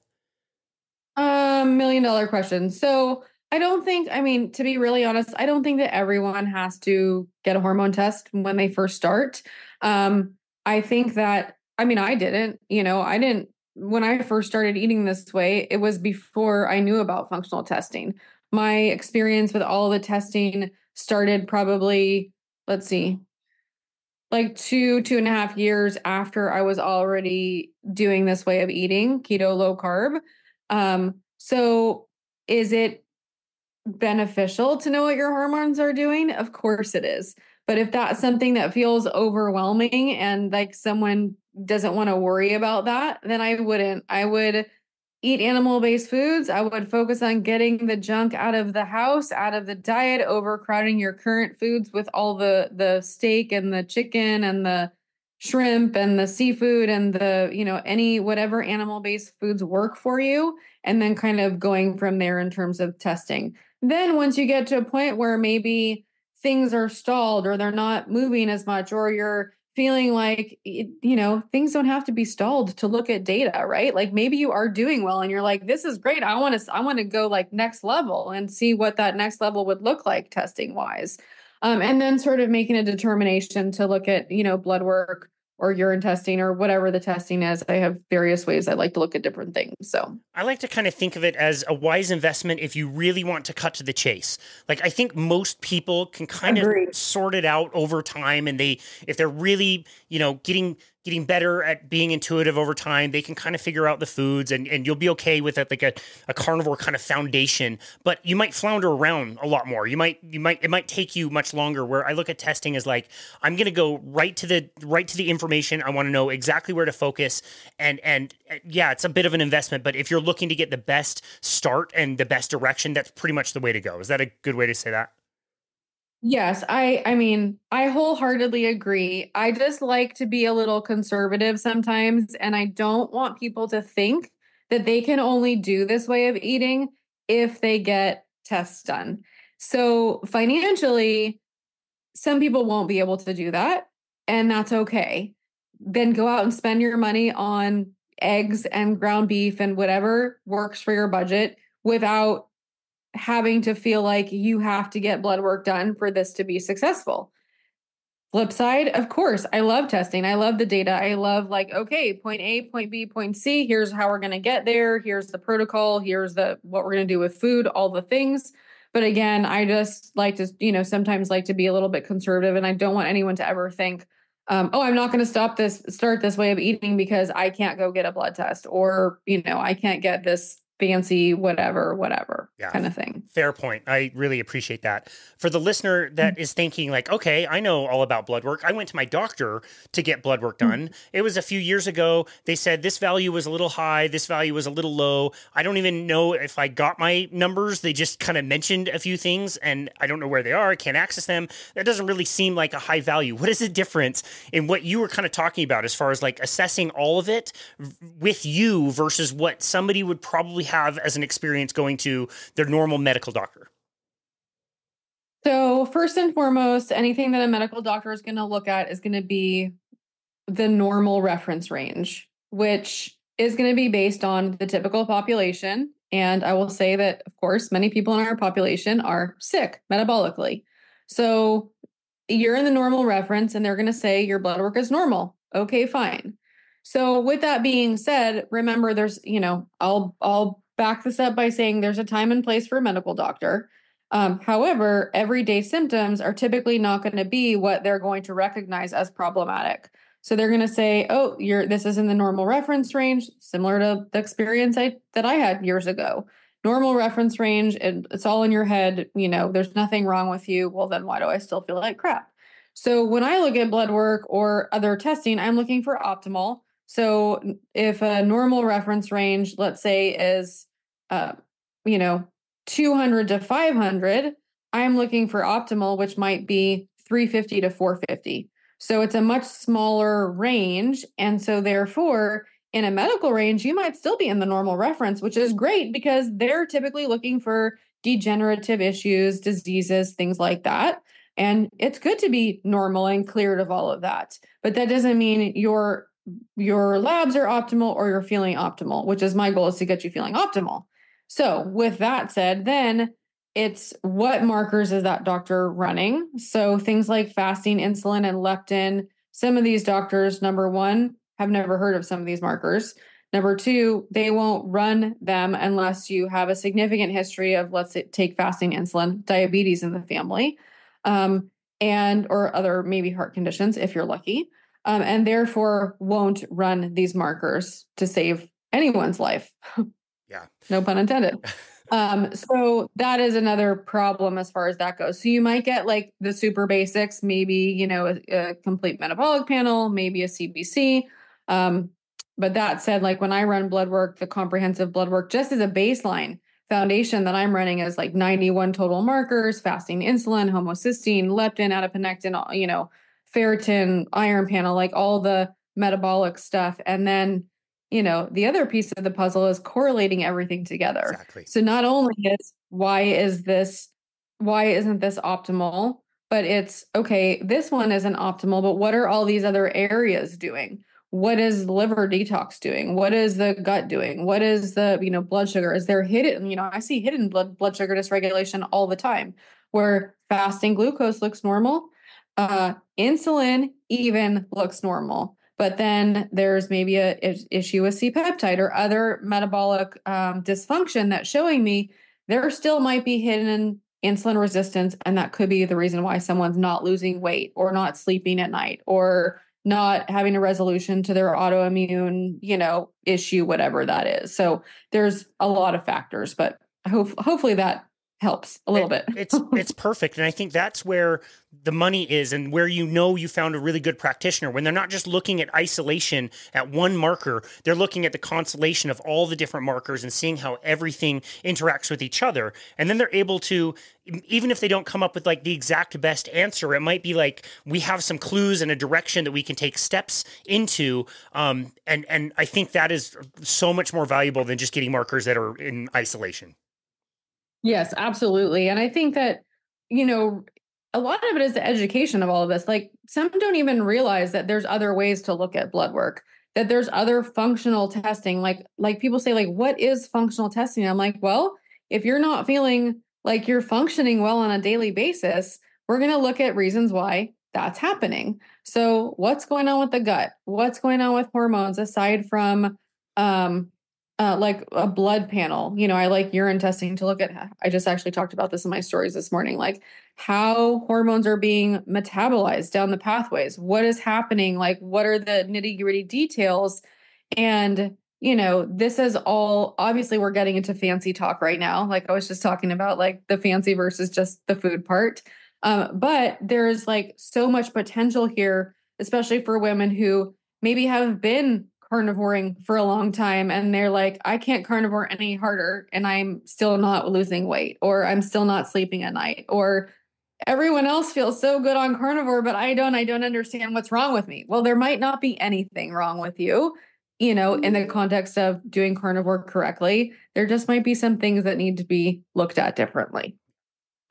Um, million dollar question. So, I don't think, I mean, to be really honest, I don't think that everyone has to get a hormone test when they first start. Um, I think that, I mean, I didn't, you know, I didn't, when I first started eating this way, it was before I knew about functional testing. my experience with all the testing started probably, let's see, like two, two and a half years after I was already doing this way of eating, keto low carb. Um, so is it beneficial to know what your hormones are doing? Of course it is. But if that's something that feels overwhelming and like someone doesn't want to worry about that, then I wouldn't. I would eat animal based foods. I would focus on getting the junk out of the house, out of the diet, overcrowding your current foods with all the the steak and the chicken and the shrimp and the seafood and the, you know, any whatever animal based foods work for you and then kind of going from there in terms of testing. Then once you get to a point where maybe things are stalled or they're not moving as much or you're feeling like you know things don't have to be stalled to look at data right? Like maybe you are doing well and you're like this is great. I want to i want to go like next level and see what that next level would look like testing wise um, and then sort of making a determination to look at you know blood work or urine testing or whatever the testing is. I have various ways I like to look at different things. So I like to kind of think of it as a wise investment if you really want to cut to the chase. Like I think most people can kind Agreed. of sort it out over time and they if they're really, you know, getting getting better at being intuitive over time. They can kind of figure out the foods and, and you'll be okay with it, like a, a carnivore kind of foundation. But you might flounder around a lot more. You might you might it might take you much longer. Where I look at testing as like I'm gonna go right to the right to the information. I want to know exactly where to focus. And and uh, yeah, it's a bit of an investment, but if you're looking to get the best start and the best direction, that's pretty much the way to go. Is that a good way to say that? Yes, I I mean, I wholeheartedly agree. I just like to be a little conservative sometimes and I don't want people to think that they can only do this way of eating if they get tests done. So, financially, some people won't be able to do that, and that's okay. Then go out and spend your money on eggs and ground beef and whatever works for your budget without having to feel like you have to get blood work done for this to be successful. Flip side, of course, I love testing. I love the data. I love like, okay, point A, point B, point C. Here's how we're going to get there. Here's the protocol. Here's the what we're going to do with food, all the things. But again, I just like to, you know, sometimes like to be a little bit conservative and I don't want anyone to ever think, um, oh, I'm not going to stop this, start this way of eating because I can't go get a blood test or, you know, I can't get this fancy whatever whatever yeah, kind of thing. Fair point. I really appreciate that. For the listener that mm-hmm. is thinking like okay i know all about blood work. I went to my doctor to get blood work done. Mm-hmm. it was a few years ago. They said this value was a little high this value was a little low. I don't even know if i got my numbers. They just kind of mentioned a few things and i don't know where they are. I can't access them. That doesn't really seem like a high value. What is the difference in what you were kind of talking about as far as like assessing all of it with you versus what somebody would probably have as an experience going to their normal medical doctor? So, first and foremost, anything that a medical doctor is going to look at is going to be the normal reference range, which is going to be based on the typical population. And I will say that, of course, many people in our population are sick metabolically. So, you're in the normal reference, and they're going to say your blood work is normal. Okay, fine. So, with that being said, remember there's, you know, I'll I'll back this up by saying there's a time and place for a medical doctor. Um, however, everyday symptoms are typically not going to be what they're going to recognize as problematic. So they're going to say, "Oh, you're this is in the normal reference range, similar to the experience I that I had years ago. Normal reference range, and it's all in your head. You know, there's nothing wrong with you. Well, then why do I still feel like crap?" So when I look at blood work or other testing, I'm looking for optimal. So if a normal reference range, let's say, is uh, you know, 200 to 500, I'm looking for optimal, which might be 350 to 450. So it's a much smaller range. And so, therefore, in a medical range, you might still be in the normal reference, which is great because they're typically looking for degenerative issues, diseases, things like that. And it's good to be normal and cleared of all of that. But that doesn't mean your your labs are optimal or you're feeling optimal, which is my goal is to get you feeling optimal. So, with that said, then it's what markers is that doctor running? So, things like fasting, insulin, and leptin. Some of these doctors, number one, have never heard of some of these markers. Number two, they won't run them unless you have a significant history of, let's say, take fasting insulin, diabetes in the family, um, and or other maybe heart conditions if you're lucky, um, and therefore won't run these markers to save anyone's life. [laughs] Yeah, no pun intended. [laughs] um, so that is another problem as far as that goes. So you might get like the super basics, maybe you know a, a complete metabolic panel, maybe a CBC. Um, but that said, like when I run blood work, the comprehensive blood work, just as a baseline foundation that I'm running is like 91 total markers, fasting insulin, homocysteine, leptin, adiponectin, you know, ferritin, iron panel, like all the metabolic stuff. And then, you know, the other piece of the puzzle is correlating everything together. Exactly. So not only is why is this, why isn't this optimal? But it's okay, this one isn't optimal, but what are all these other areas doing? what is liver detox doing what is the gut doing what is the you know blood sugar is there hidden you know i see hidden blood blood sugar dysregulation all the time where fasting glucose looks normal uh insulin even looks normal but then there's maybe a, issue with c-peptide or other metabolic um, dysfunction that's showing me there still might be hidden insulin resistance and that could be the reason why someone's not losing weight or not sleeping at night or not having a resolution to their autoimmune, you know, issue, whatever that is. So there's a lot of factors, but hope, hopefully that helps a little it, bit. it's [laughs] it's perfect, and I think that's where the money is, and where you know you found a really good practitioner when they're not just looking at isolation at one marker, they're looking at the constellation of all the different markers and seeing how everything interacts with each other, and then they're able to even if they don't come up with like the exact best answer, it might be like we have some clues and a direction that we can take steps into. Um, and and I think that is so much more valuable than just getting markers that are in isolation. Yes, absolutely. And I think that, you know, a lot of it is the education of all of this. Like some don't even realize that there's other ways to look at blood work, that there's other functional testing. Like like people say like what is functional testing? I'm like, well, if you're not feeling like you're functioning well on a daily basis, we're going to look at reasons why that's happening. So, what's going on with the gut? What's going on with hormones aside from um uh, like a blood panel. You know, I like urine testing to look at. I just actually talked about this in my stories this morning, like how hormones are being metabolized down the pathways. What is happening? Like, what are the nitty gritty details? And, you know, this is all obviously we're getting into fancy talk right now. Like I was just talking about, like the fancy versus just the food part. Um, but there's like so much potential here, especially for women who maybe have been carnivoring for a long time and they're like I can't carnivore any harder and I'm still not losing weight or I'm still not sleeping at night or everyone else feels so good on carnivore but I don't I don't understand what's wrong with me. Well, there might not be anything wrong with you, you know, in the mm-hmm. context of doing carnivore correctly. There just might be some things that need to be looked at differently.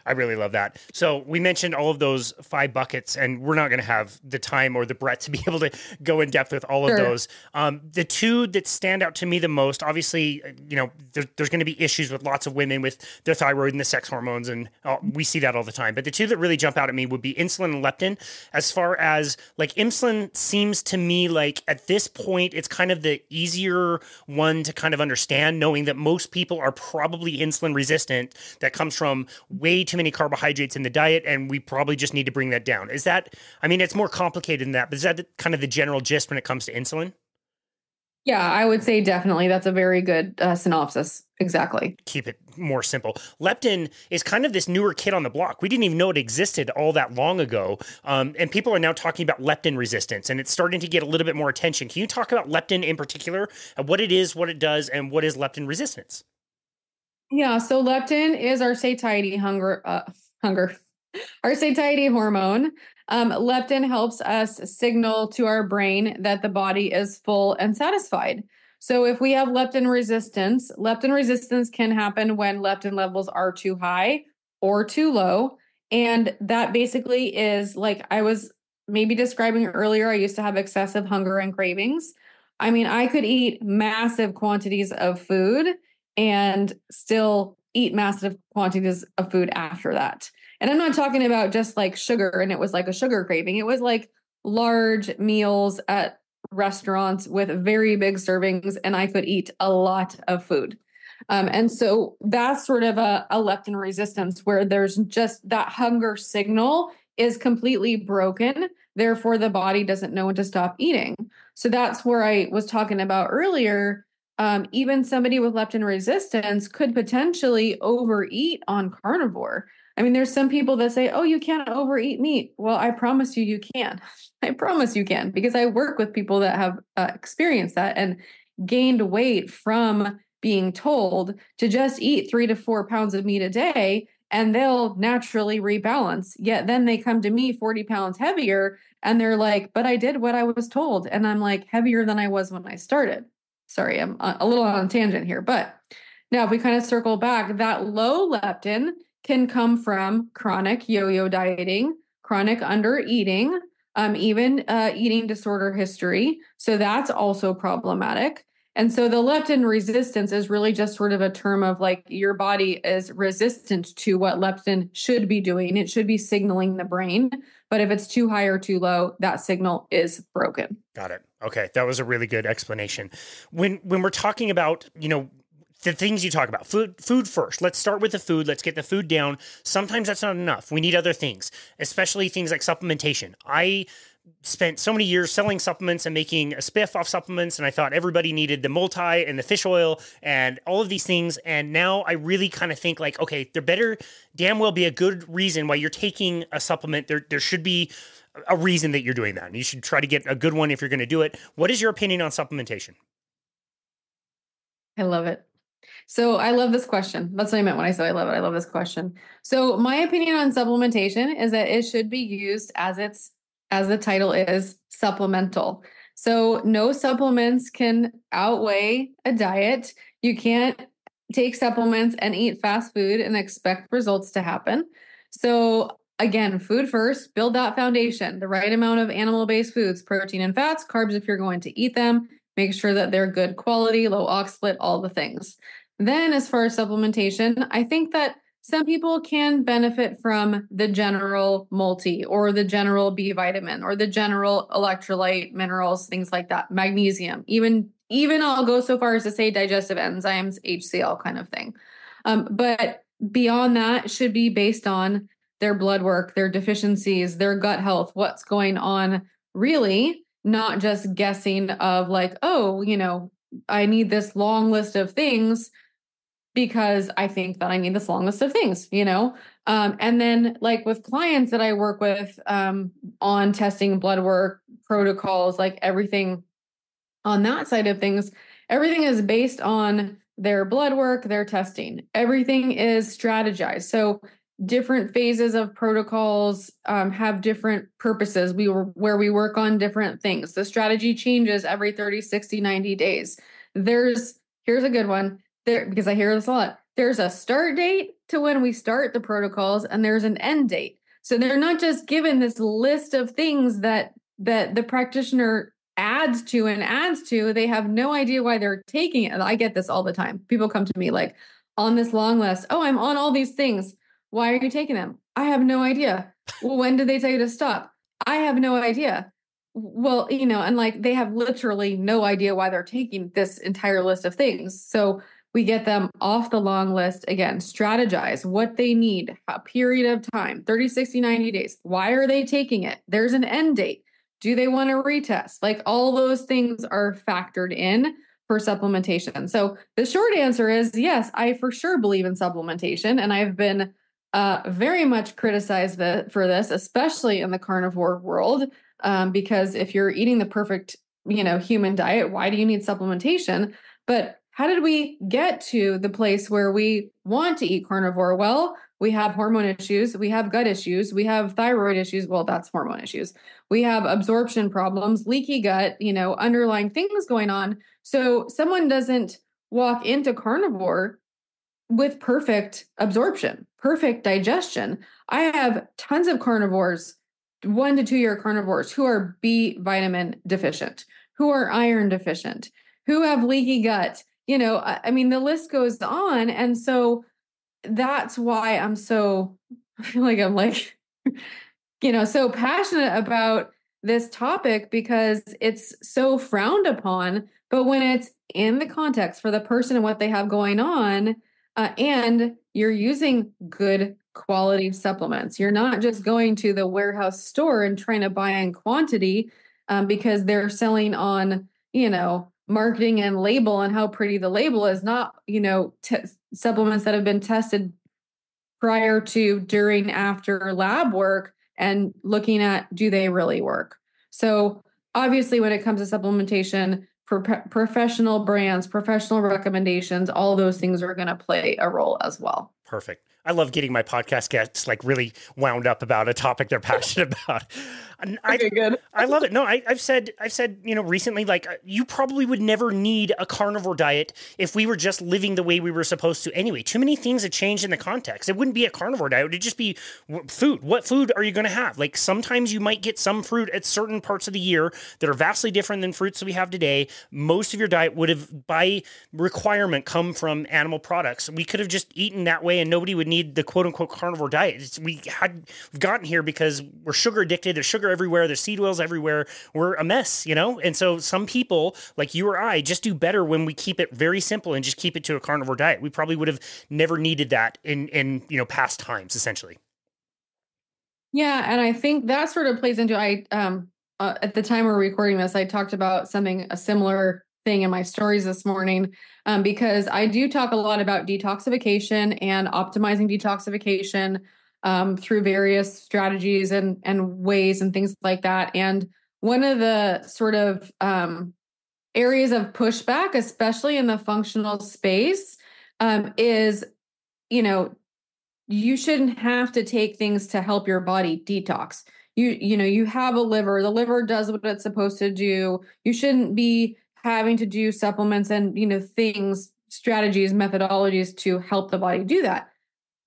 I really love that. So we mentioned all of those five buckets, and we're not going to have the time or the breadth to be [laughs] able to go in depth with all sure. of those. Um, the two that stand out to me the most, obviously, uh, you know, there, there's going to be issues with lots of women with their thyroid and the sex hormones, and uh, we see that all the time. But the two that really jump out at me would be insulin and leptin. As far as like insulin seems to me like at this point, it's kind of the easier one to kind of understand, knowing that most people are probably insulin resistant. That comes from way too too many carbohydrates in the diet, and we probably just need to bring that down. Is that? I mean, it's more complicated than that, but is that kind of the general gist when it comes to insulin? Yeah, I would say definitely. That's a very good uh, synopsis. Exactly. Keep it more simple. Leptin is kind of this newer kid on the block. We didn't even know it existed all that long ago. Um, and people are now talking about leptin resistance, and it's starting to get a little bit more attention. Can you talk about leptin in particular, and what it is, what it does, and what is leptin resistance? Yeah, so leptin is our satiety hunger uh, hunger. Our satiety hormone. Um, leptin helps us signal to our brain that the body is full and satisfied. So if we have leptin resistance, leptin resistance can happen when leptin levels are too high or too low. And that basically is like I was maybe describing earlier, I used to have excessive hunger and cravings. I mean, I could eat massive quantities of food and still eat massive quantities of food after that. And I'm not talking about just like sugar and it was like a sugar craving. It was like large meals at restaurants with very big servings and I could eat a lot of food. Um, and so that's sort of a, a leptin resistance where there's just that hunger signal is completely broken. Therefore, the body doesn't know when to stop eating. So that's where I was talking about earlier. Um, even somebody with leptin resistance could potentially overeat on carnivore. I mean, there's some people that say, oh, you can't overeat meat. Well, I promise you, you can. [laughs] I promise you can, because I work with people that have uh, experienced that and gained weight from being told to just eat three to four pounds of meat a day and they'll naturally rebalance. Yet then they come to me 40 pounds heavier and they're like, but I did what I was told. And I'm like, heavier than I was when I started. Sorry, I'm a little on a tangent here. But now, if we kind of circle back, that low leptin can come from chronic yo yo dieting, chronic under eating, um, even uh, eating disorder history. So that's also problematic. And so the leptin resistance is really just sort of a term of like your body is resistant to what leptin should be doing. It should be signaling the brain. But if it's too high or too low, that signal is broken. Got it. Okay. That was a really good explanation. When when we're talking about, you know, the things you talk about food food first let's start with the food let's get the food down sometimes that's not enough we need other things especially things like supplementation i spent so many years selling supplements and making a spiff off supplements and i thought everybody needed the multi and the fish oil and all of these things and now i really kind of think like okay there better damn well be a good reason why you're taking a supplement there there should be a reason that you're doing that and you should try to get a good one if you're going to do it what is your opinion on supplementation i love it so I love this question. That's what I meant when I said I love it. I love this question. So my opinion on supplementation is that it should be used as its as the title is supplemental. So no supplements can outweigh a diet. You can't take supplements and eat fast food and expect results to happen. So again, food first, build that foundation, the right amount of animal-based foods, protein and fats, carbs if you're going to eat them, make sure that they're good quality, low oxalate, all the things. Then, as far as supplementation, I think that some people can benefit from the general multi or the general B vitamin or the general electrolyte minerals, things like that, magnesium, even even I'll go so far as to say digestive enzymes, HCl kind of thing. Um, but beyond that, should be based on their blood work, their deficiencies, their gut health, what's going on really, not just guessing of like, oh, you know, I need this long list of things because I think that I need this long list of things, you know? Um, and then, like with clients that I work with um, on testing blood work protocols, like everything on that side of things, everything is based on their blood work, their testing. Everything is strategized. So, different phases of protocols um, have different purposes we where we work on different things the strategy changes every 30 60 90 days there's here's a good one there because I hear this a lot. There's a start date to when we start the protocols and there's an end date. So they're not just given this list of things that that the practitioner adds to and adds to. They have no idea why they're taking it. I get this all the time. People come to me like on this long list, "Oh, I'm on all these things. Why are you taking them?" I have no idea. well, when did they tell you to stop? I have no idea. Well, you know, and like they have literally no idea why they're taking this entire list of things. So we get them off the long list. Again strategize what they need a period of time 30 60 90 days. Why are they taking it? There's an end date. Do they want to retest? Like all those things are factored in for supplementation. So the short answer is yes i for sure believe in supplementation and i've been uh, very much criticized for this especially in the carnivore world um, because if you're eating the perfect you know human diet why do you need supplementation? But how did we get to the place where we want to eat carnivore? Well, we have hormone issues, we have gut issues, we have thyroid issues. Well, that's hormone issues. We have absorption problems, leaky gut, you know, underlying things going on. So someone doesn't walk into carnivore with perfect absorption, perfect digestion. I have tons of carnivores, one to two year carnivores who are B vitamin deficient, who are iron deficient, who have leaky gut you know, I, I mean, the list goes on. And so that's why I'm so, [laughs] I feel like I'm like, [laughs] you know, so passionate about this topic because it's so frowned upon. But when it's in the context for the person and what they have going on, uh, and you're using good quality supplements, you're not just going to the warehouse store and trying to buy in quantity um, because they're selling on, you know, marketing and label and how pretty the label is, not, you know, t- supplements that have been tested prior to, during, after lab work and looking at do they really work. So, obviously, when it comes to supplementation, pro- professional brands, professional recommendations, all those things are going to play a role as well. Perfect. I love getting my podcast guests like really wound up about a topic they're passionate [laughs] about. I, okay, good. I love it. No, I, have said, I've said, you know, recently, like uh, you probably would never need a carnivore diet if we were just living the way we were supposed to anyway. Too many things have changed in the context. It wouldn't be a carnivore diet. It'd just be food. What food are you going to have? Like sometimes you might get some fruit at certain parts of the year that are vastly different than fruits that we have today. Most of your diet would have, by requirement, come from animal products. We could have just eaten that way, and nobody would need the quote unquote carnivore diet. It's, we had we've gotten here because we're sugar addicted. There's sugar sugar everywhere. There's seed oils everywhere. We're a mess, you know? And so some people, like you or I, just do better when we keep it very simple and just keep it to a carnivore diet. We probably would have never needed that in, in you know, past times, essentially. Yeah. And I think that sort of plays into, I, um, uh, at the time we're recording this, I talked about something, a similar thing in my stories this morning um, because I do talk a lot about detoxification and optimizing detoxification um, through various strategies and and ways and things like that. And one of the sort of um, areas of pushback, especially in the functional space, um, is you know you shouldn't have to take things to help your body detox. You you know you have a liver. The liver does what it's supposed to do. You shouldn't be having to do supplements and you know things strategies methodologies to help the body do that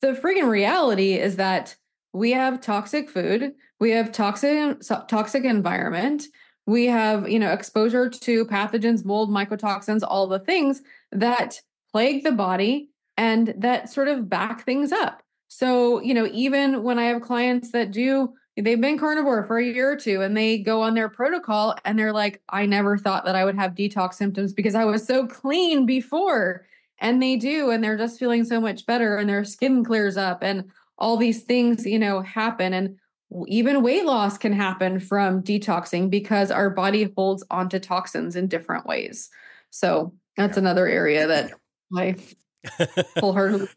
the friggin' reality is that we have toxic food, we have toxic toxic environment, we have you know exposure to pathogens, mold, mycotoxins, all the things that plague the body and that sort of back things up. So you know even when I have clients that do they've been carnivore for a year or two and they go on their protocol and they're like i never thought that i would have detox symptoms because i was so clean before and they do and they're just feeling so much better and their skin clears up and all these things you know happen and even weight loss can happen from detoxing because our body holds onto toxins in different ways. So that's yeah. another area that i [laughs] wholeheartedly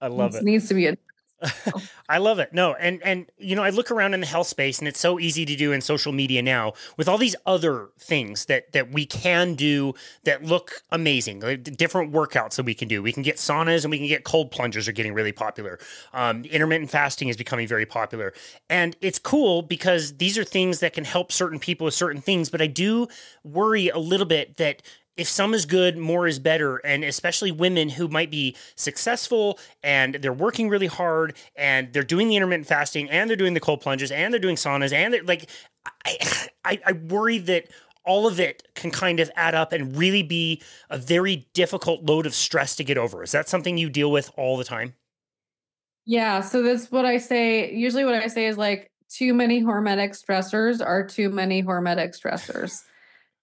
i love it. needs to be a [laughs] I love it. No, and and you know, I look around in the health space and it's so easy to do in social media now with all these other things that that we can do that look amazing. Like different workouts that we can do. We can get saunas and we can get cold plungers are getting really popular. Um, intermittent fasting is becoming very popular. And it's cool because these are things that can help certain people with certain things, but I do worry a little bit that if some is good, more is better. And especially women who might be successful and they're working really hard and they're doing the intermittent fasting and they're doing the cold plunges and they're doing saunas and they're like, I, I, I worry that all of it can kind of add up and really be a very difficult load of stress to get over. Is that something you deal with all the time? Yeah. So that's what I say. Usually, what I say is like, too many hormetic stressors are too many hormetic stressors.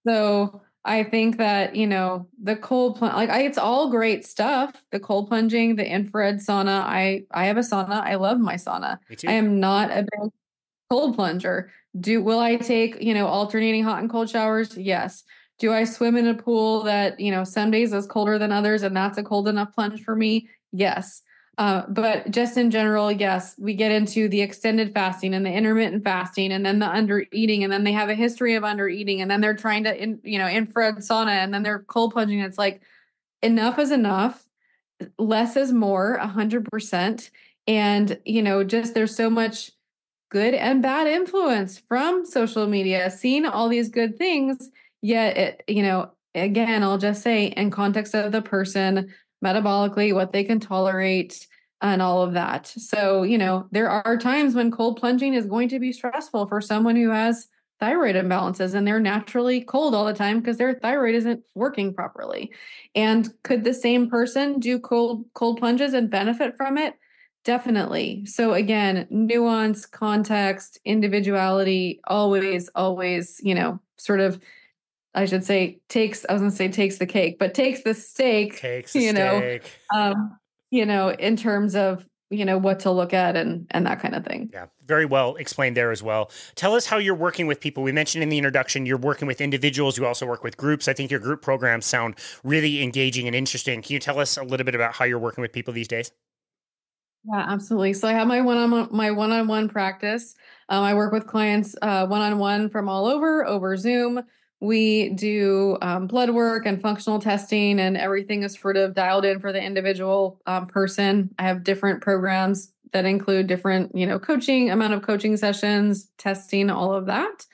So I think that, you know, the cold plunge, like I, it's all great stuff. The cold plunging, the infrared sauna. I, I have a sauna. I love my sauna. I am not a big cold plunger. Do, will I take, you know, alternating hot and cold showers? Yes. Do I swim in a pool that, you know, some days is colder than others and that's a cold enough plunge for me? Yes. Uh, but just in general, yes, we get into the extended fasting and the intermittent fasting, and then the under eating, and then they have a history of under eating, and then they're trying to, in, you know, infrared sauna, and then they're cold plunging. It's like enough is enough, less is more, a hundred percent. And you know, just there's so much good and bad influence from social media, seeing all these good things. Yet, it, you know, again, I'll just say in context of the person, metabolically, what they can tolerate, and all of that. So, you know, there are times when cold plunging is going to be stressful for someone who has thyroid imbalances and they're naturally cold all the time because their thyroid isn't working properly. And could the same person do cold cold plunges and benefit from it? Definitely. So again, nuance, context, individuality, always, always, you know, sort of I should say takes I was gonna say takes the cake, but takes the stake. Takes the you steak. know, um, you know, in terms of you know what to look at and and that kind of thing. Yeah, very well explained there as well. Tell us how you're working with people. We mentioned in the introduction you're working with individuals. You also work with groups. I think your group programs sound really engaging and interesting. Can you tell us a little bit about how you're working with people these days? Yeah, absolutely. So I have my one on my one on one practice. Um, I work with clients one on one from all over over Zoom. We do um, blood work and functional testing, and everything is sort of dialed in for the individual um, person. I have different programs that include different, you know, coaching, amount of coaching sessions, testing, all of that.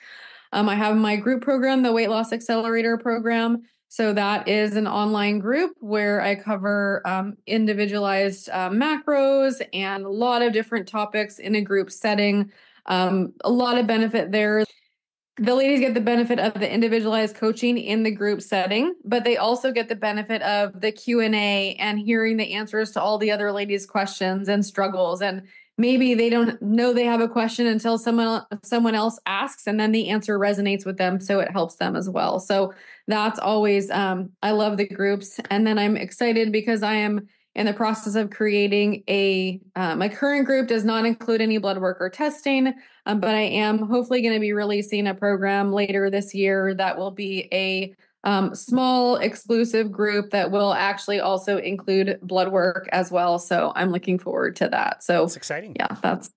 Um, I have my group program, the Weight Loss Accelerator program. So that is an online group where I cover um, individualized uh, macros and a lot of different topics in a group setting. Um, a lot of benefit there the ladies get the benefit of the individualized coaching in the group setting but they also get the benefit of the q&a and hearing the answers to all the other ladies questions and struggles. And maybe they don't know they have a question until someone someone else asks and then the answer resonates with them so it helps them as well. So that's always um, i love the groups. And then i'm excited because i am in the process of creating a uh, my current group does not include any blood work or testing um, but i am hopefully going to be releasing a program later this year that will be a um, small exclusive group that will actually also include blood work as well. So i'm looking forward to that. So it's exciting. yeah that's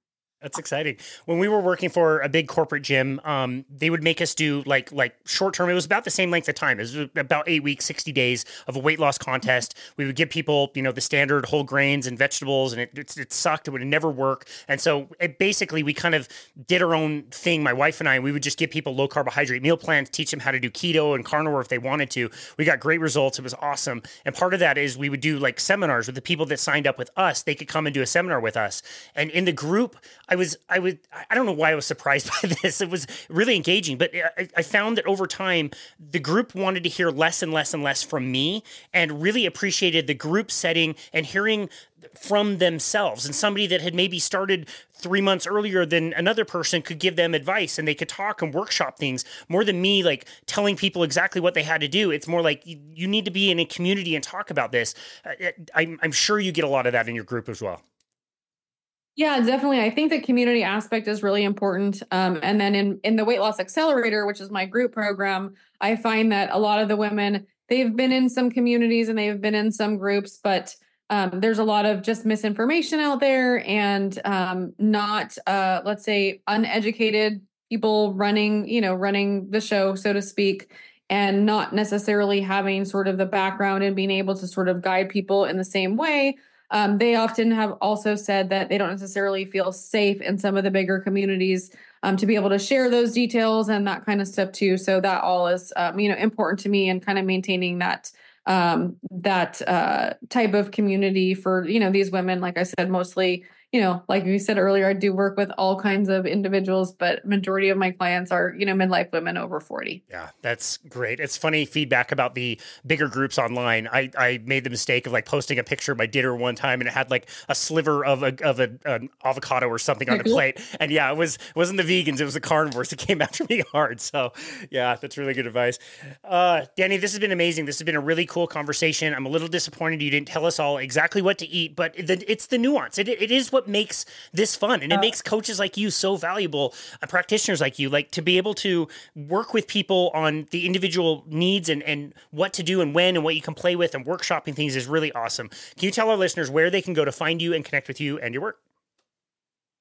that's exciting. When we were working for a big corporate gym, um, they would make us do like like short term. It was about the same length of time. It was about eight weeks, sixty days of a weight loss contest. We would give people, you know, the standard whole grains and vegetables, and it it, it sucked. It would never work. And so it, basically, we kind of did our own thing. My wife and I, we would just give people low carbohydrate meal plans, teach them how to do keto and carnivore if they wanted to. We got great results. It was awesome. And part of that is we would do like seminars with the people that signed up with us. They could come and do a seminar with us. And in the group, I was I was I don't know why I was surprised [laughs] by this. It was really engaging, but uh, I, I, found that over time the group wanted to hear less and less and less from me, and really appreciated the group setting and hearing from themselves and somebody that had maybe started three months earlier than another person could give them advice and they could talk and workshop things. More than me like telling people exactly what they had to do it's more like you, need to be in a community and talk about this. Uh, I, I'm, I'm sure you get a lot of that in your group as well yeah, definitely. I think the community aspect is really important. Um, and then in in the weight loss accelerator, which is my group program, I find that a lot of the women they've been in some communities and they've been in some groups, but um, there's a lot of just misinformation out there and um, not, uh, let's say, uneducated people running, you know, running the show, so to speak, and not necessarily having sort of the background and being able to sort of guide people in the same way um, they often have also said that they don't necessarily feel safe in some of the bigger communities um, to be able to share those details and that kind of stuff too. So that all is, um, you know, important to me and kind of maintaining that um, that uh, type of community for you know these women. Like I said, mostly you know, like you said earlier, I do work with all kinds of individuals, but majority of my clients are, you know, midlife women over 40. Yeah, that's great. It's funny feedback about the bigger groups online. I, I made the mistake of like posting a picture of my dinner one time and it had like a sliver of a of a, an avocado or something on the [laughs] plate. And yeah, it was it wasn't the vegans, it was the carnivores that [laughs] came after me hard. So yeah, that's really good advice. Uh, Dani, this has been amazing. This has been a really cool conversation. I'm a little disappointed you didn't tell us all exactly what to eat, but the, it's the nuance. It, it is what makes this fun and it uh, makes coaches like you so valuable uh, practitioners like you like to be able to work with people on the individual needs and, and what to do and when and what you can play with and workshopping things is really awesome. Can you tell our listeners where they can go to find you and connect with you and your work?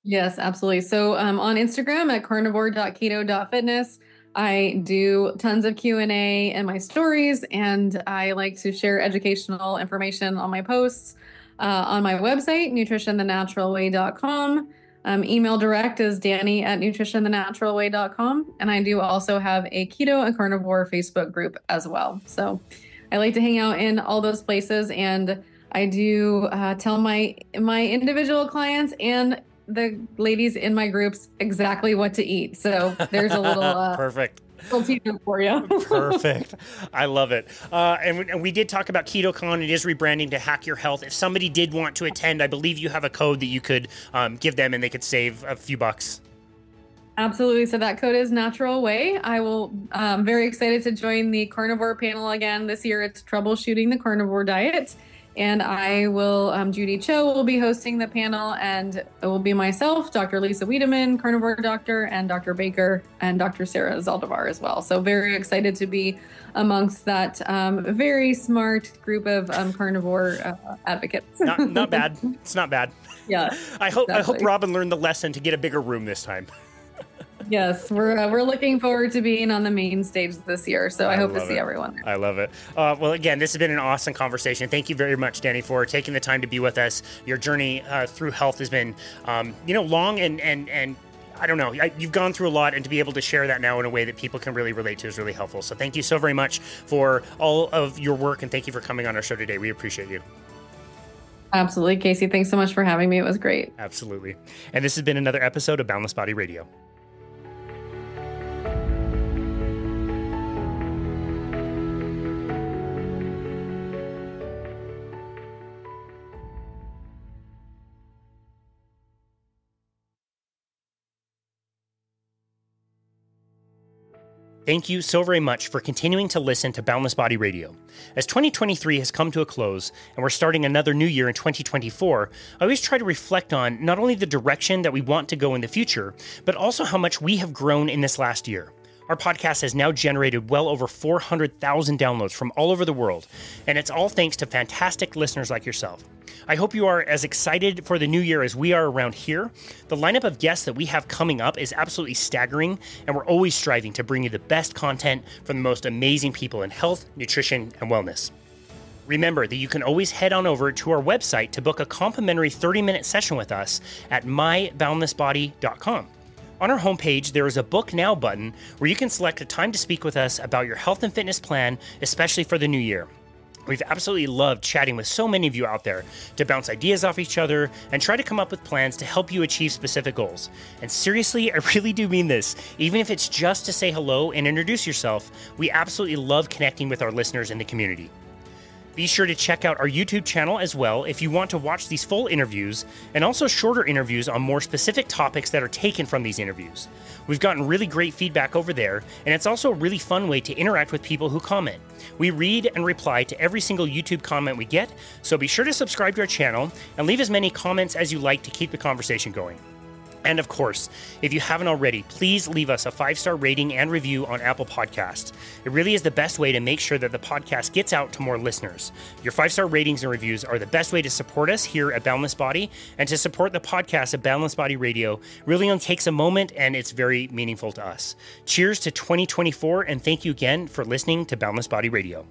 Yes absolutely. So um, on instagram at carnivore.keto.fitness I do tons of Q&A in my stories and I like to share educational information on my posts uh, on my website, nutritionthenaturalway.com. Um, email direct is dani at nutritionthenaturalway.com. And I do also have a keto and carnivore Facebook group as well. So I like to hang out in all those places and I do uh, tell my my individual clients and the ladies in my groups exactly what to eat. So there's a little [laughs] uh, perfect for you. [laughs] Perfect. I love it. Uh, and, we, and, we, did talk about KetoCon. It is rebranding to Hack Your Health. If somebody did want to attend, I believe you have a code that you could um, give them and they could save a few bucks. Absolutely. So that code is Natural Way. I will. Um, very excited to join the carnivore panel again this year. It's troubleshooting the carnivore diet and I will, um, Judy Cho will be hosting the panel, and it will be myself, Dr. Lisa Wiedemann, carnivore doctor, and Dr. Baker, and Dr. Sarah Zaldivar as well. So, very excited to be amongst that um, very smart group of um, carnivore uh, advocates. not, not bad. [laughs] It's not bad. Yeah. [laughs] I hope exactly. I hope Robin learned the lesson to get a bigger room this time [laughs] yes, we're uh, we're looking forward to being on the main stage this year. So I, I hope to see it. everyone. There. I love it. Uh, well, again, this has been an awesome conversation. Thank you very much, Dani, for taking the time to be with us. Your journey uh, through health has been, um, you know, long and and and I don't know. You've gone through a lot, and to be able to share that now in a way that people can really relate to is really helpful. So, thank you so very much for all of your work, and thank you for coming on our show today. We appreciate you. Absolutely, Casey. Thanks so much for having me. It was great. Absolutely. And this has been another episode of Boundless Body Radio. Thank you so very much for continuing to listen to Boundless Body Radio. As 2023 has come to a close and we're starting another new year in 2024, I always try to reflect on not only the direction that we want to go in the future, but also how much we have grown in this last year. Our podcast has now generated well over 400,000 downloads from all over the world, and it's all thanks to fantastic listeners like yourself. I hope you are as excited for the new year as we are around here. The lineup of guests that we have coming up is absolutely staggering, and we're always striving to bring you the best content from the most amazing people in health, nutrition, and wellness. Remember that you can always head on over to our website to book a complimentary 30 minute session with us at myboundlessbody.com. On our homepage, there is a Book Now button where you can select a time to speak with us about your health and fitness plan, especially for the new year. We've absolutely loved chatting with so many of you out there to bounce ideas off each other and try to come up with plans to help you achieve specific goals. And seriously, [laughs] I really do mean this. Even if it's just to say hello and introduce yourself, we absolutely love connecting with our listeners in the community. Be sure to check out our YouTube channel as well if you want to watch these full interviews and also shorter interviews on more specific topics that are taken from these interviews. We've gotten really great feedback over there, and it's also a really fun way to interact with people who comment. We read and reply to every single YouTube comment we get, so be sure to subscribe to our channel and leave as many comments as you like to keep the conversation going. And of course, if you haven't already, please leave us a five star rating and review on Apple Podcasts. It really is the best way to make sure that the podcast gets out to more listeners. Your five star ratings and reviews are the best way to support us here at Boundless Body and to support the podcast at Boundless Body Radio. Really only takes a moment and it's very meaningful to us. Cheers to 2024 and thank you again for listening to Boundless Body Radio.